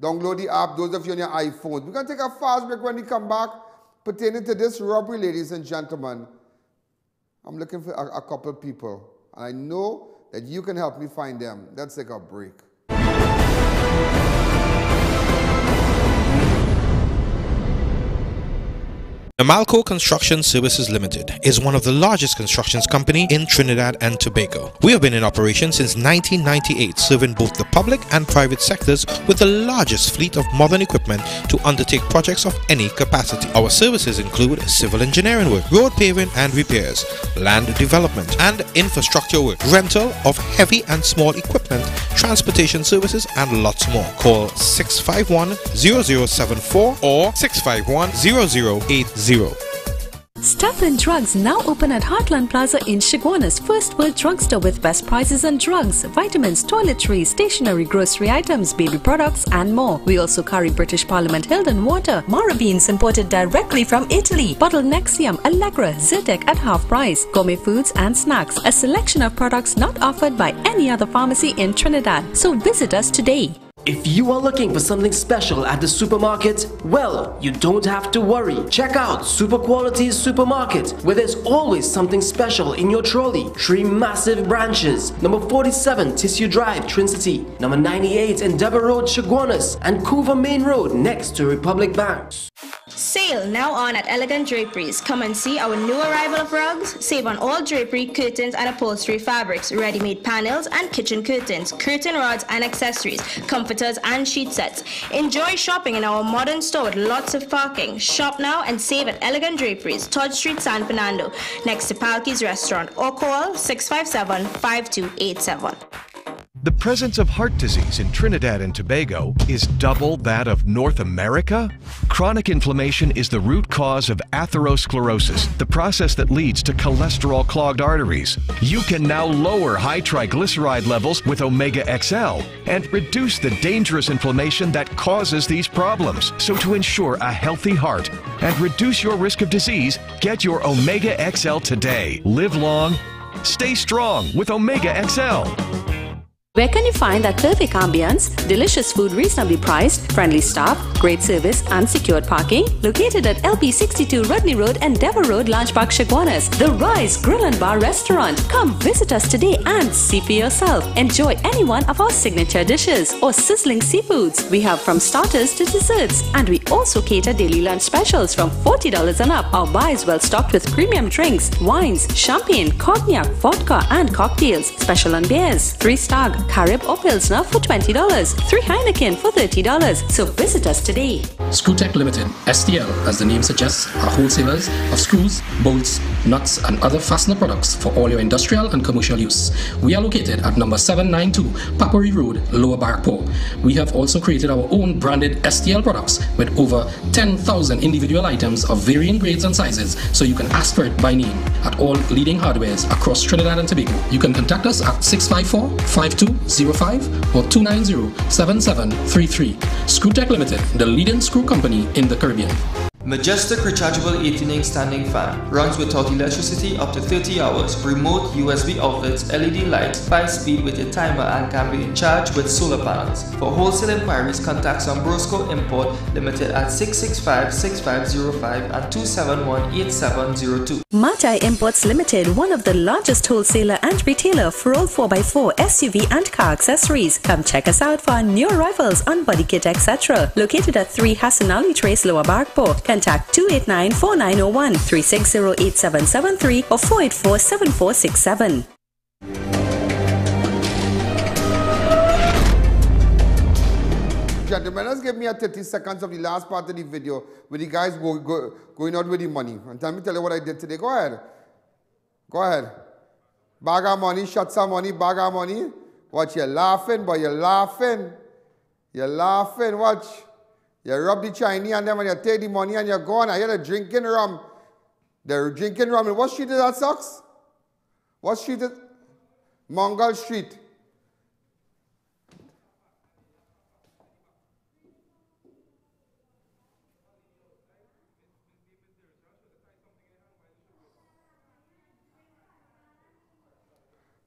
download the app. Those of you on your iPhone. We're going to take a fast break when we come back pertaining to this robbery, ladies and gentlemen. I'm looking for a, a couple people, and I know that you can help me find them. Let's take a break. Amalco Construction Services Limited is one of the largest constructions company in Trinidad and Tobago. We have been in operation since 1998, serving both the public and private sectors with the largest fleet of modern equipment to undertake projects of any capacity. Our services include civil engineering work, road paving and repairs, land development and infrastructure work, rental of heavy and small equipment, transportation services and lots more. Call 651-0074 or 651-0080. Stuff and Drugs now open at Heartland Plaza in Chaguanas First World Drugstore with best prices on drugs, vitamins, toiletries, stationery, grocery items, baby products, and more. We also carry British Parliament Hildon water, Mara beans imported directly from Italy, bottled Nexium, Allegra, Zyrtec at half price, gourmet foods and snacks, a selection of products not offered by any other pharmacy in Trinidad. So visit us today. If you are looking for something special at the supermarket, well, you don't have to worry. Check out Super Qualities Supermarket, where there's always something special in your trolley. Three massive branches. Number 47 Tissue Drive, Trincity. Number 98 Endeavour Road, Chaguanas. And Couva Main Road, next to Republic Bank. Sale now on at Elegant Draperies. Come and see our new arrival of rugs. Save on all drapery, curtains, and upholstery fabrics, ready-made panels and kitchen curtains, curtain rods and accessories, and sheet sets. Enjoy shopping in our modern store with lots of parking. Shop now and save at Elegant Draperies, Todd Street, San Fernando, next to Palky's Restaurant, or call 657-5287. The presence of heart disease in Trinidad and Tobago is double that of North America? Chronic inflammation is the root cause of atherosclerosis, the process that leads to cholesterol clogged arteries. You can now lower high triglyceride levels with Omega XL and reduce the dangerous inflammation that causes these problems. So, to ensure a healthy heart and reduce your risk of disease, get your Omega XL today. Live long, stay strong with Omega XL. Where can you find that perfect ambience, delicious food reasonably priced, friendly staff, great service, and secured parking? Located at LP62 Rodney Road and Devon Road, Lange Park, Chaguanas, the Rise Grill and Bar Restaurant. Come visit us today and see for yourself. Enjoy any one of our signature dishes or sizzling seafoods. We have from starters to desserts, and we also cater daily lunch specials from $40 and up. Our bar is well stocked with premium drinks, wines, champagne, cognac, vodka, and cocktails. Special on beers, three star Carib or Pilsner for $20, 3 Heineken for $30. So visit us today. Screwtech Limited, STL, as the name suggests, are wholesalers of screws, bolts, nuts, and other fastener products for all your industrial and commercial use. We are located at number 792 Papourie Road, Lower Barrackpore. We have also created our own branded STL products with over 10,000 individual items of varying grades and sizes, so you can ask for it by name at all leading hardwares across Trinidad and Tobago. You can contact us at 654 5205 or 290 7733. Screwtech Limited, the leading screw company in the Caribbean. Majestic rechargeable 18 inch standing fan runs without electricity up to 30 hours. Remote USB outlets, LED lights, 5 speed with a timer and can be charged with solar panels. For wholesale inquiries, contact Ambrosco Import Limited at 665-6505 and 271-8702. Matai Imports Limited, one of the largest wholesaler and retailer for all 4x4 SUV and car accessories. Come check us out for our new arrivals on body kit etc. Located at 3 Hassan Ali Trace Lower Barrackpore. Contact 289-4901, 360-8773 or 484-7467. Gentlemen, let's give me a 30 seconds of the last part of the video where the guys go, go, going out with the money. And tell me, tell you what I did today. Go ahead. Go ahead. Bag of money, shot some money, bag of money. Watch, you're laughing, but you're laughing. You're laughing, watch. You rub the Chinese and them and you take the money and you're gone. I hear the drinking rum. They're drinking rum. And what street is that, Socks? What street is Mongol Street.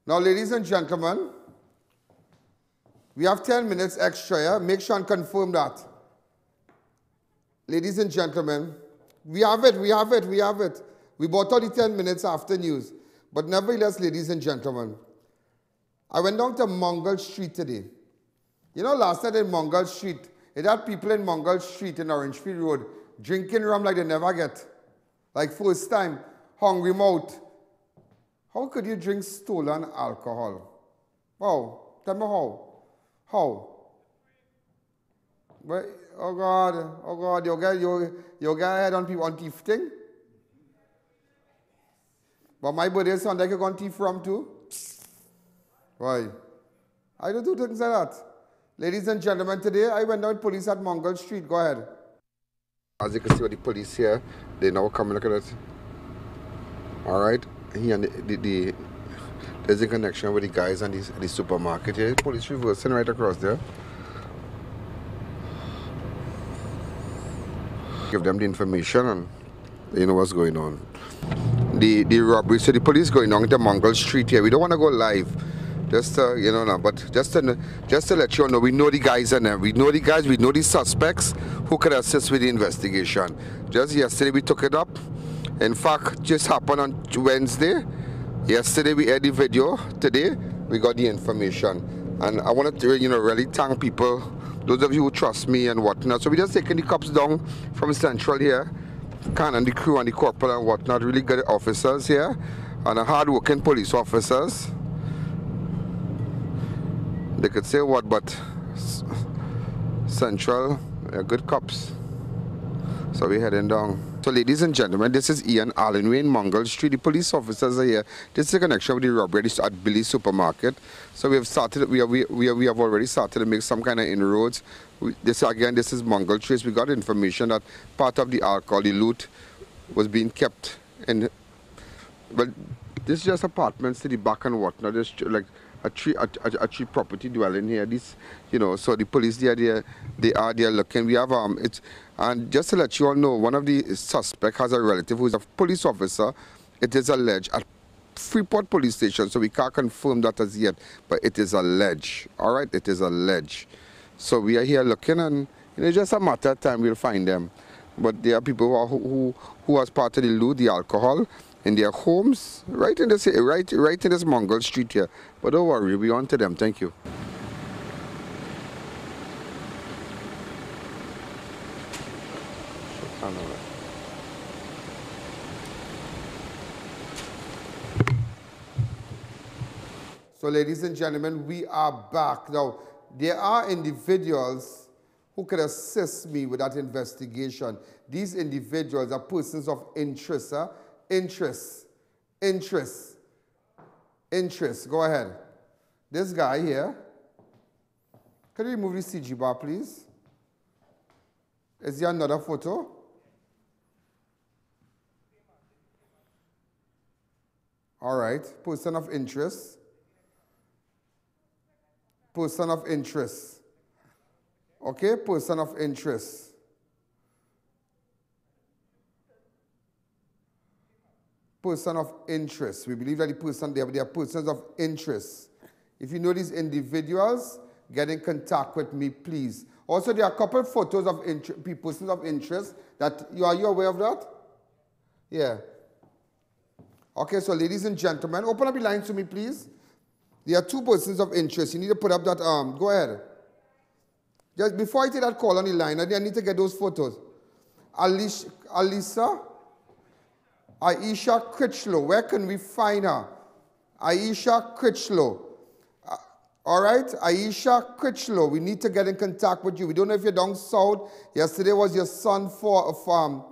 Now, ladies and gentlemen, we have 10 minutes extra, yeah? Make sure and confirm that. Ladies and gentlemen, we have it, we have it, we have it. We bought the 10 minutes after news. But nevertheless, ladies and gentlemen, I went down to Mongol Street today. You know, last night in Mongol Street, it had people in Mongol Street in Orangefield Road drinking rum like they never get. Like first time, hungry mouth. How could you drink stolen alcohol? How? Tell me how. How? Where, oh God, oh God, you get you you get head on people on thief. But my birthday Sunday you going thief from too. Why? I don't do things like that. Ladies and gentlemen, today I went down with police at Mongol Street. Go ahead. As you can see with the police here, they now come look at it. Alright. Here and the, the, the there's a connection with the guys and the, the supermarket here. Police reversing right across there. Give them the information and you know what's going on. The the robbery, so the police going on to Mongol Street here. We don't want to go live. Just uh, you know, but just to, just to let you know, we know the guys and. We know the guys, we know the suspects who could assist with the investigation. Just yesterday we took it up. In fact, just happened on Wednesday. Yesterday we aired the video. Today we got the information. And I want to, you know, really thank people, those of you who trust me and whatnot. So we're just taking the cops down from Central here. Khan and the crew and the corporal and whatnot. Really good officers here. And hard-working police officers. They could say what, but Central, good cops. So we're heading down. So ladies and gentlemen, this is Ian Alleyne. In Mongol Street. The police officers are here. This is a connection with the robbery at Billy's Supermarket. So we have started, we, have, we, we, we have already started to make some kind of inroads. We, this Again, this is Mongol Street. We got information that part of the alcohol, the loot, was being kept in, well, this is just apartments to the back and whatnot. There's like a tree, a, a, a tree property dwelling here. This, you know, so the police they there, they are there looking. We have um, it's and just to let you all know, one of the suspect has a relative who is a police officer. It is alleged at Freeport Police Station, so we can't confirm that as yet, but it is alleged. All right, it is alleged. So we are here looking, and you know, it's just a matter of time we'll find them. But there are people who are, who who was part of the loot, the alcohol, in their homes, right in this right right in this Mongol Street here. But don't worry, we on to them. Thank you. So, ladies and gentlemen, we are back. Now, there are individuals who can assist me with that investigation. These individuals are persons of interest, huh? Interest, interest, interest. Go ahead. This guy here. Can you remove the CG bar, please? Is there another photo? All right, person of interest. Person of interest. Okay, person of interest. Person of interest. We believe that the person, they are, they are persons of interest. If you know these individuals, get in contact with me, please. Also, there are a couple of photos of interest, persons of interest that you are you aware of that? Yeah. Okay, so ladies and gentlemen, open up the lines to me, please. There are two persons of interest. You need to put up that arm. Go ahead. Just before I take that call on the line, I need to get those photos. Alicia, Alisa, Aisha Critchlow. Where can we find her? Aisha Critchlow. Uh, all right, Aisha Critchlow. We need to get in contact with you. We don't know if you're down south. Yesterday was your son for a farm.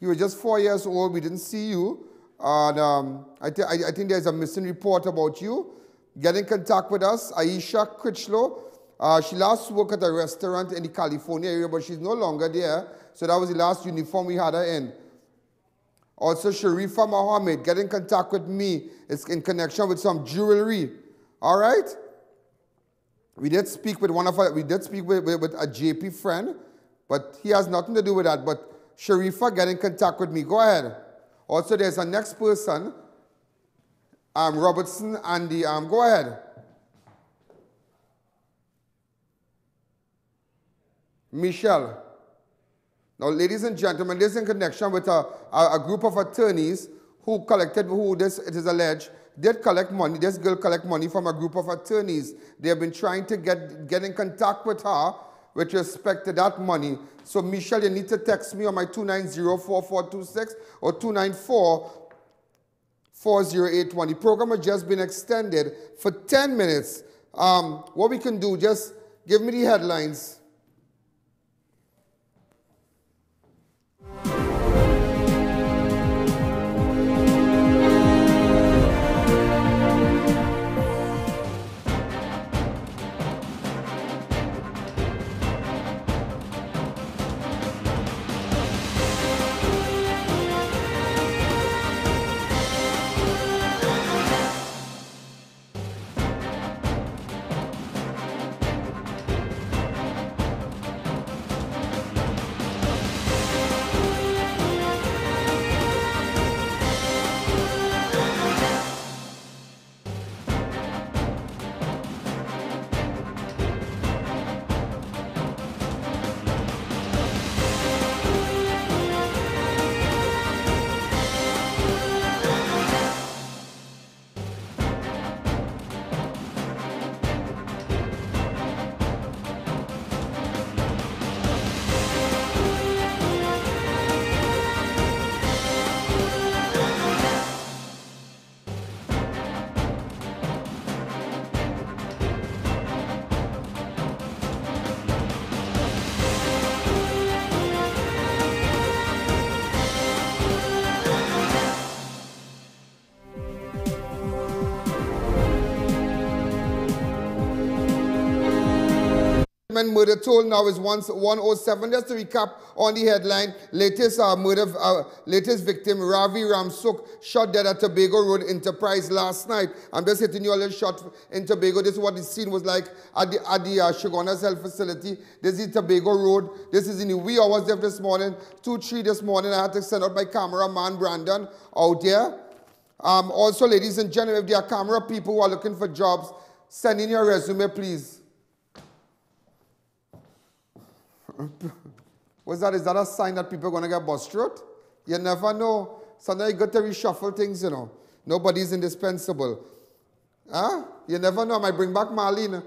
You were just four years old. We didn't see you. And um, I, th I, I, think there's a missing report about you. Get in contact with us, Aisha Critchlow. Uh, she last worked at a restaurant in the California area, but she's no longer there. So that was the last uniform we had her in. Also, Sharifa Mohammed, get in contact with me. It's in connection with some jewelry. All right? We did speak with one of our, we did speak with, with, with a JP friend, but he has nothing to do with that. But Sharifa, get in contact with me. Go ahead. Also, there's a next person, um, Robertson and the, um, go ahead. Michelle. Now, ladies and gentlemen, this is in connection with a, a, a, group of attorneys who collected, who this, it is alleged, did collect money. This girl collect money from a group of attorneys. They have been trying to get, get in contact with her with respect to that money. So, Michelle, you need to text me on my 290-4426 or 294-4081. The program has just been extended for 10 minutes. Um, what we can do, just give me the headlines. Murder toll now is 107. Just to recap on the headline, latest uh, murder, uh, latest victim Ravi Ramsook shot dead at Tobago Road Enterprise last night. I'm just hitting you a little shot in Tobago. This is what the scene was like at the, at the uh, Chaguanas Health Facility. This is Tobago Road. This is in the wee hours there this morning, 2, 3 this morning. I had to send out my cameraman Brandon out there. Um, also, ladies and gentlemen, if there are camera people who are looking for jobs, send in your resume, please. What's that? Is that a sign that people are going to get bust throat? You never know. Sometimes you got to reshuffle things, you know. Nobody's indispensable. Huh? You never know. I might bring back Marlene.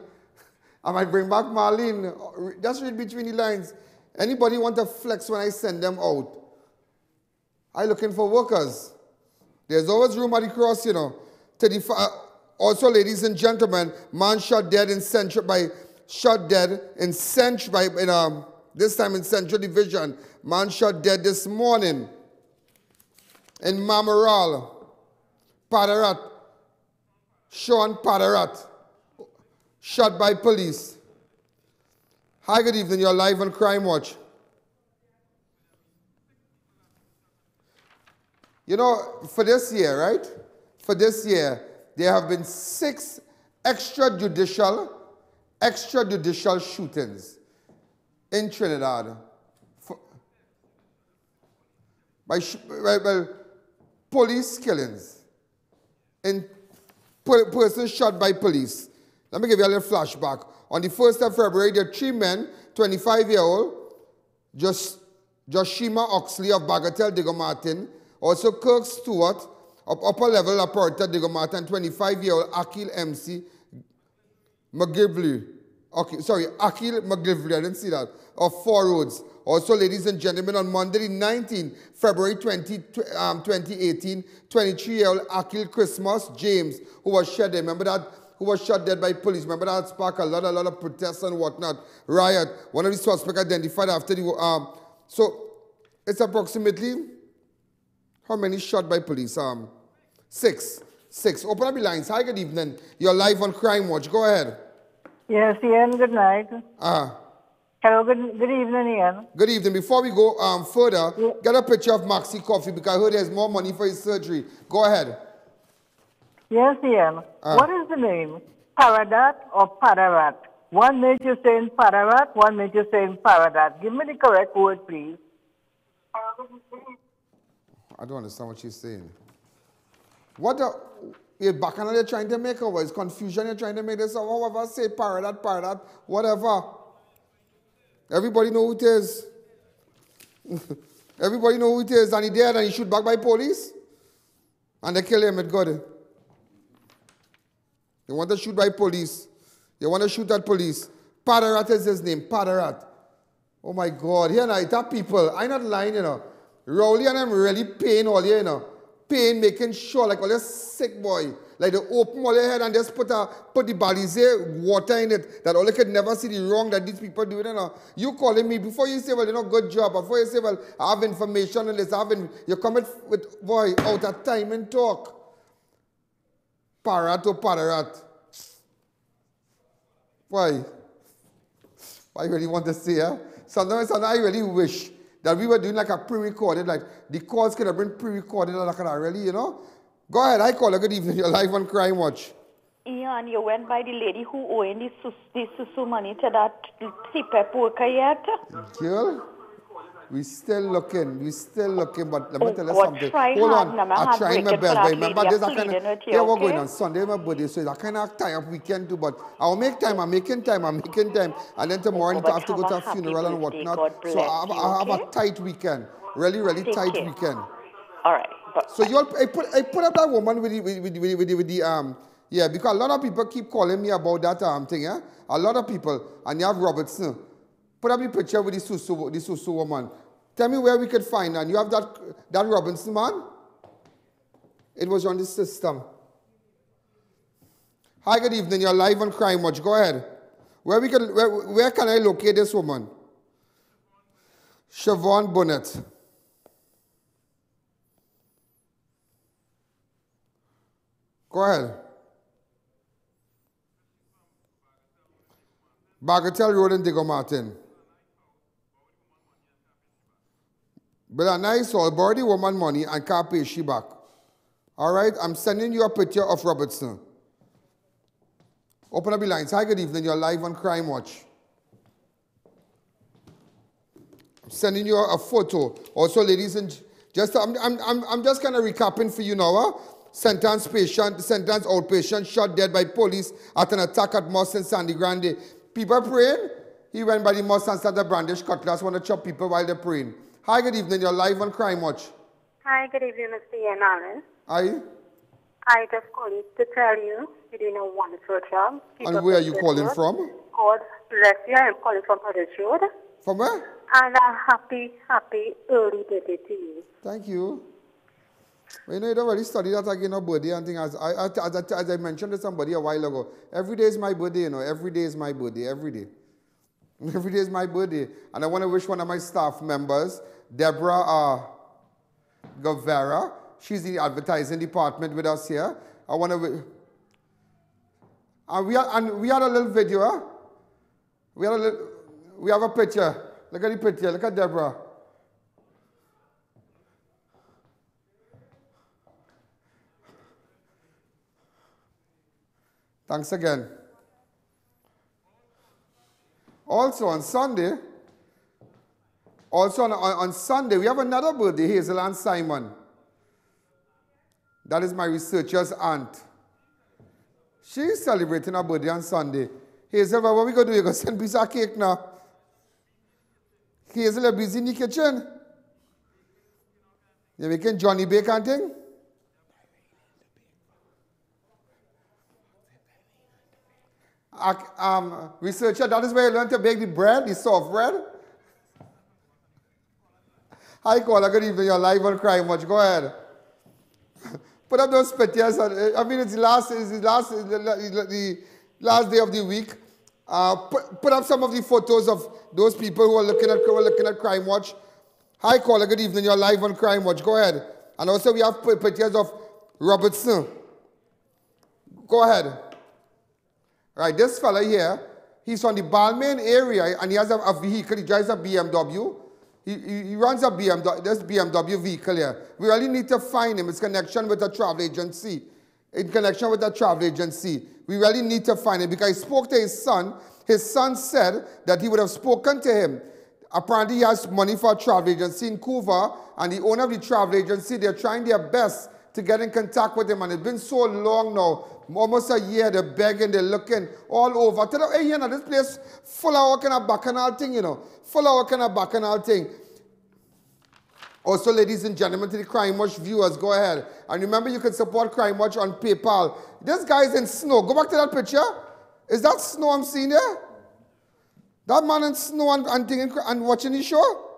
I might bring back Marlene. Just read between the lines. Anybody want to flex when I send them out? I looking for workers. There's always room at the cross, you know. Uh, also, ladies and gentlemen, man shot dead in Central by shot dead in Central by in um this time in Central Division. Man shot dead this morning in Mamoral, Padarat. Shawn Padarat, shot by police. Hi, good evening. You're live on Crime Watch. You know, for this year, right? For this year, there have been six extrajudicial, extrajudicial shootings in Trinidad for, by, by, by, police killings, in per, persons shot by police. Let me give you a little flashback. On the 1st of February, there are three men, 25-year-old, just Joshima Oxley of Bagatelle, Diego Martin, also Kirk Stewart of Upper Level Laporta, Diego Martin, 25-year-old Akil MC McGivley. Okay, sorry, Akil McGivley, I didn't see that of Four Roads. Also, ladies and gentlemen, on Monday, 19 February 20, um, 2018, 23-year-old Akil Christmas James, who was shot dead. Remember that? Who was shot dead by police. Remember that sparked a lot, a lot of protests and whatnot. Riot. One of the suspects identified after the... Um, so, it's approximately... How many shot by police? Um, Six. Six. Open up the lines. Hi, good evening. You're live on Crime Watch. Go ahead. Yes, Ian, good night. Ah. Hello, good, good evening, Ian. Good evening. Before we go um, further, yeah. get a picture of Maxi Coffee because I heard there's more money for his surgery. Go ahead. Yes, Ian. Uh, what is the name? Paradat or Pararat? One minute you're saying Pararat, one you're saying Paradat. Give me the correct word, please. I don't understand what she's saying. What the, you're bacchanal you're trying to make over? It's confusion you're trying to make this over? Whatever, say Paradat, Paradat, whatever. Everybody know who it is. Everybody know who it is. And he dead and he shoot back by police. And they kill him at God. They want to shoot by police. They want to shoot at police. Padarat is his name. Padarat. Oh my God. Here now, that people. I'm not lying, you know. Rowley and I'm really paying all here, you know. Paying, making sure, like all this sick boy. Like they open all your head and just put a put the balize water in it that all they could never see the wrong that these people do. You know, you calling me before you say, well, you know, good job. Before you say, well, I have information on this, I have in, you come with boy out of time and talk. Parat oh, or pararat. Why? Why you really want to say, huh? Sometimes, sometimes I really wish that we were doing like a pre-recorded, like the calls could have been pre-recorded like that, really, you know? Go ahead. I call her. Good evening. You're live on Crime Watch. Ian, you went by the lady who owing the, sus, the susu money to that CEPEP worker yet? Girl, we still looking. We still looking. But let me oh, tell you God, something. Try Hold hard, on. I'm trying my best. But remember, there's a kind of... Yeah, we're going on Sunday, my birthday. So it's a kind of tie-up weekend do. But I'll make time. I'm making time. I'm making time. And then tomorrow oh, I have to go to a funeral and whatnot. So I have, I have a tight weekend. Really, really Take tight care. weekend. All right. So you all, I put, I put up that woman with the, with, with, with, with, the, um, yeah, because a lot of people keep calling me about that um thing, yeah? A lot of people, and you have Robertson. Put up the picture with the Susu, the Susu woman. Tell me where we could find. And you have that, that Robinson man? It was on the system. Hi, good evening. You're live on Crime Watch. Go ahead. Where, we can, where, where can I locate this woman? Siobhan Bonnet. Go ahead. Bagatelle Road in Diego Martin. But a nice all, borrow the woman money and can't pay she back. All right, I'm sending you a picture of Robertson. Open up your lines. Hi, good evening. You're live on Crime Watch. I'm sending you a photo. Also, ladies and just I'm, I'm, I'm, I'm just kind of recapping for you now. Huh? St. Ann's patient, St. Ann's outpatient shot dead by police at an attack at Moss in Sangre Grande. People praying. He went by the Moss and started brandish cutlass, want to chop people while they're praying. Hi, good evening. You're live on Crime Watch. Hi, good evening, Mr. Ian Alleyne. Hi. I just called to tell you you're doing a wonderful job. Keep And where are you calling work. from? God bless you. I'm calling from Huddersfield Road. From where? And a happy, happy early birthday to you. Thank you. Well, you know, you don't really study that again, no birthday and thing. As I, as, I, as I mentioned to somebody a while ago, every day is my birthday, you know. Every day is my birthday, every day. Every day is my birthday. And I want to wish one of my staff members, Deborah uh, Guevara, she's in the advertising department with us here. I want to. And we, are, and we had a little video. Huh? We, had a little, we have a picture. Look at the picture. Look at Deborah. Thanks again. Also on Sunday, also on, on, on Sunday, we have another birthday, Hazel and Simon. That is my researcher's aunt. She's celebrating her birthday on Sunday. Hazel, what are we going to do? You're going to send piece of cake now. Hazel, you're busy in the kitchen. You're making Johnny Bacon thing? Um, researcher, that is where you learned to bake the bread, the soft bread. Hi, caller. Good evening. You're live on Crime Watch. Go ahead. Put up those on- I mean, it's the last, it's the last, the, the last day of the week. Uh, put, put up some of the photos of those people who are looking at, who are looking at Crime Watch. Hi, caller. Good evening. You're live on Crime Watch. Go ahead. And also, we have pictures of Robertson. Go ahead. Right, this fella here, he's from the Balmain area and he has a, a vehicle, he drives a BMW. He, he, he runs a BMW, this BMW vehicle here. We really need to find him. It's connection with a travel agency. In connection with a travel agency. We really need to find him because I spoke to his son. His son said that he would have spoken to him. Apparently, he has money for a travel agency in Couva, and the owner of the travel agency, they're trying their best to get in contact with him. And it's been so long now, almost a year, they're begging, they're looking all over. Tell them, hey, you know, this place full of all kind of bacchanal thing, you know, full of all kind of bacchanal thing. Also, ladies and gentlemen, to the Crime Watch viewers, go ahead. And remember, you can support Crime Watch on PayPal. This guy's in snow. Go back to that picture. Is that snow I'm seeing there? That man in snow and, and, and watching the show?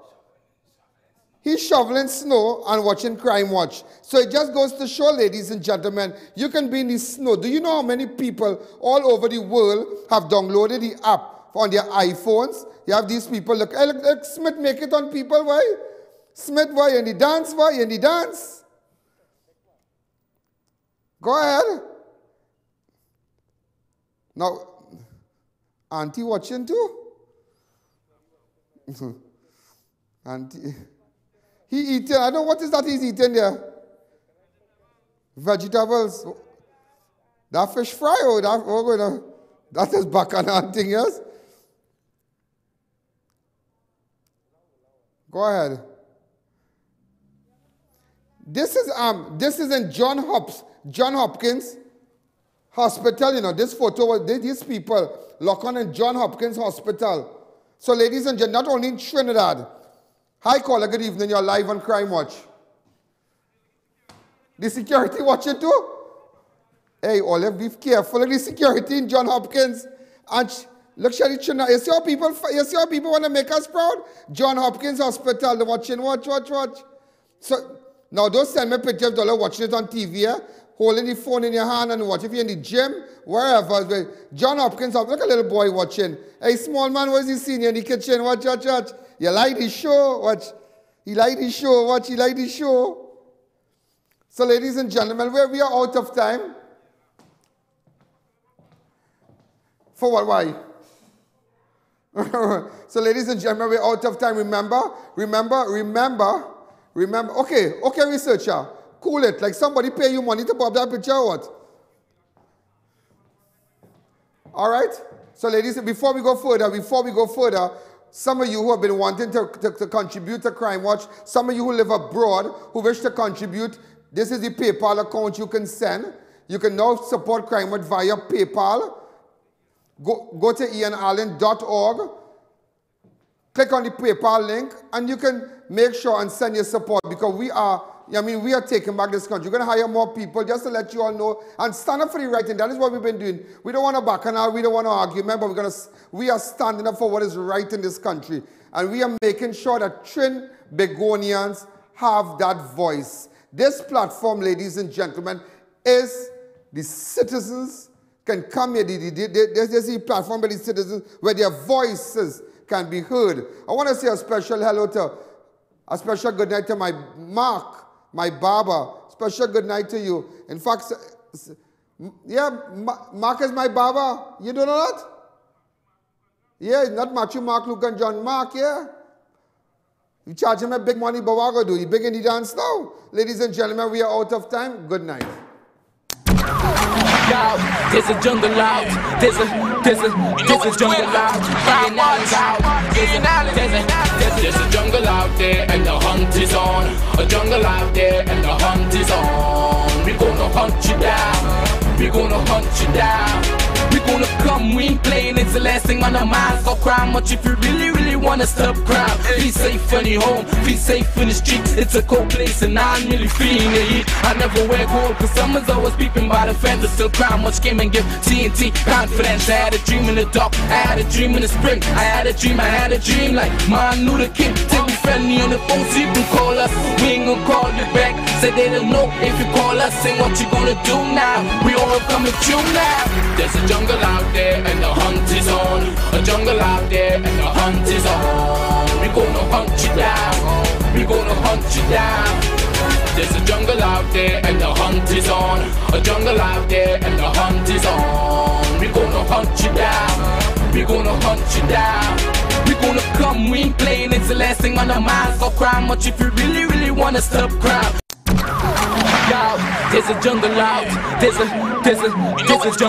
He's shoveling snow and watching Crime Watch. So it just goes to show, ladies and gentlemen, you can be in the snow. Do you know how many people all over the world have downloaded the app on their iPhones? You have these people, look, look, look Smith make it on people, why? Smith, why? In the dance, why? In the dance? Go ahead. Now, Auntie watching too? Auntie. He eating, I don't know what is that he's eating there. Vegetables. That fish fry or that, oh, uh, that is bacchanal thing, yes? Go ahead. This is um this is in John Hops John Hopkins Hospital. You know this photo was these people lock on in John Hopkins Hospital. So, ladies and gentlemen, not only in Trinidad. Hi, caller. Good evening. You're live on Crime Watch. The security watching too. Hey, Olive, be careful of the security in John Hopkins. And sh- look. You see how people, you see how people want to make us proud? John Hopkins Hospital. They're watching. Watch, watch, watch. So now don't send me pictures of dollar watching it on TV, eh? holding the phone in your hand and watch. If you're in the gym, wherever. John Hopkins, look a little boy watching. Hey, small man, what is he seeing in the kitchen? Watch, watch, watch. You like the show? Watch. He like the show. Watch, he like the show. So, ladies and gentlemen, we we are out of time. For what? Why? so, ladies and gentlemen, we're out of time. Remember, remember, remember, remember. Okay, okay, researcher, cool it. Like somebody pay you money to pop that picture or what? All right? So, ladies, before we go further, before we go further, some of you who have been wanting to, to, to, contribute to Crime Watch, some of you who live abroad who wish to contribute, this is the PayPal account you can send. You can now support Crime Watch via PayPal. Go, go to ianallen.org, click on the PayPal link, and you can make sure and send your support because we are, I mean, we are taking back this country. We're going to hire more people just to let you all know and stand up for the right thing. That is what we've been doing. We don't want to back and we don't want to argue. Remember, we're going to, we are standing up for what is right in this country. And we are making sure that Trin Begonians have that voice. This platform, ladies and gentlemen, is the citizens can come here. There's a platform where the citizens, where their voices can be heard. I want to say a special hello to, a special good night to my Mark, my barber. Special good night to you. In fact, yeah, Mark is my barber. You don't know that? Yeah, not Matthew, Mark, Luke, and John. Mark, yeah. You charge him a big money, but what do? He big the dance now. Ladies and gentlemen, we are out of time. Good night out. There's a jungle out. There's a there's a there's a jungle out. Ian Alleyne's out. There's there's a there's a jungle out there and the hunt is on. A jungle out there and the hunt is on. We gonna hunt you down. We gonna hunt you down. Come, we ain't playing, it's the last thing on our minds. Go crime much if you really, really wanna stop crime. Be safe in your home, be safe in the streets. It's a cold place and I'm really feeling the heat. I never wear gold, cause someone's always peeping by the fence. Still crime much came and give TNT confidence. I had a dream in the dark, I had a dream in the spring. I had a dream, I had a dream like Martin Luther King. Take me friendly on the phone so you can call us. We ain't gonna call you back. Say they don't know if you call us. Say what you gonna do now. We all coming through now. There's a jungle out there and the hunt is on. A jungle out there and the hunt is on. We gonna hunt you down. We gonna hunt you down. There's a jungle out there and the hunt is on. A jungle out there and the hunt is on. We gonna hunt you down. We gonna hunt you down. We gonna come, we ain't playing, it's the last thing on our minds. Go crime much if you really, really wanna stop crime. Yo, there's a jungle out, there's a, there's a, there's a jungle.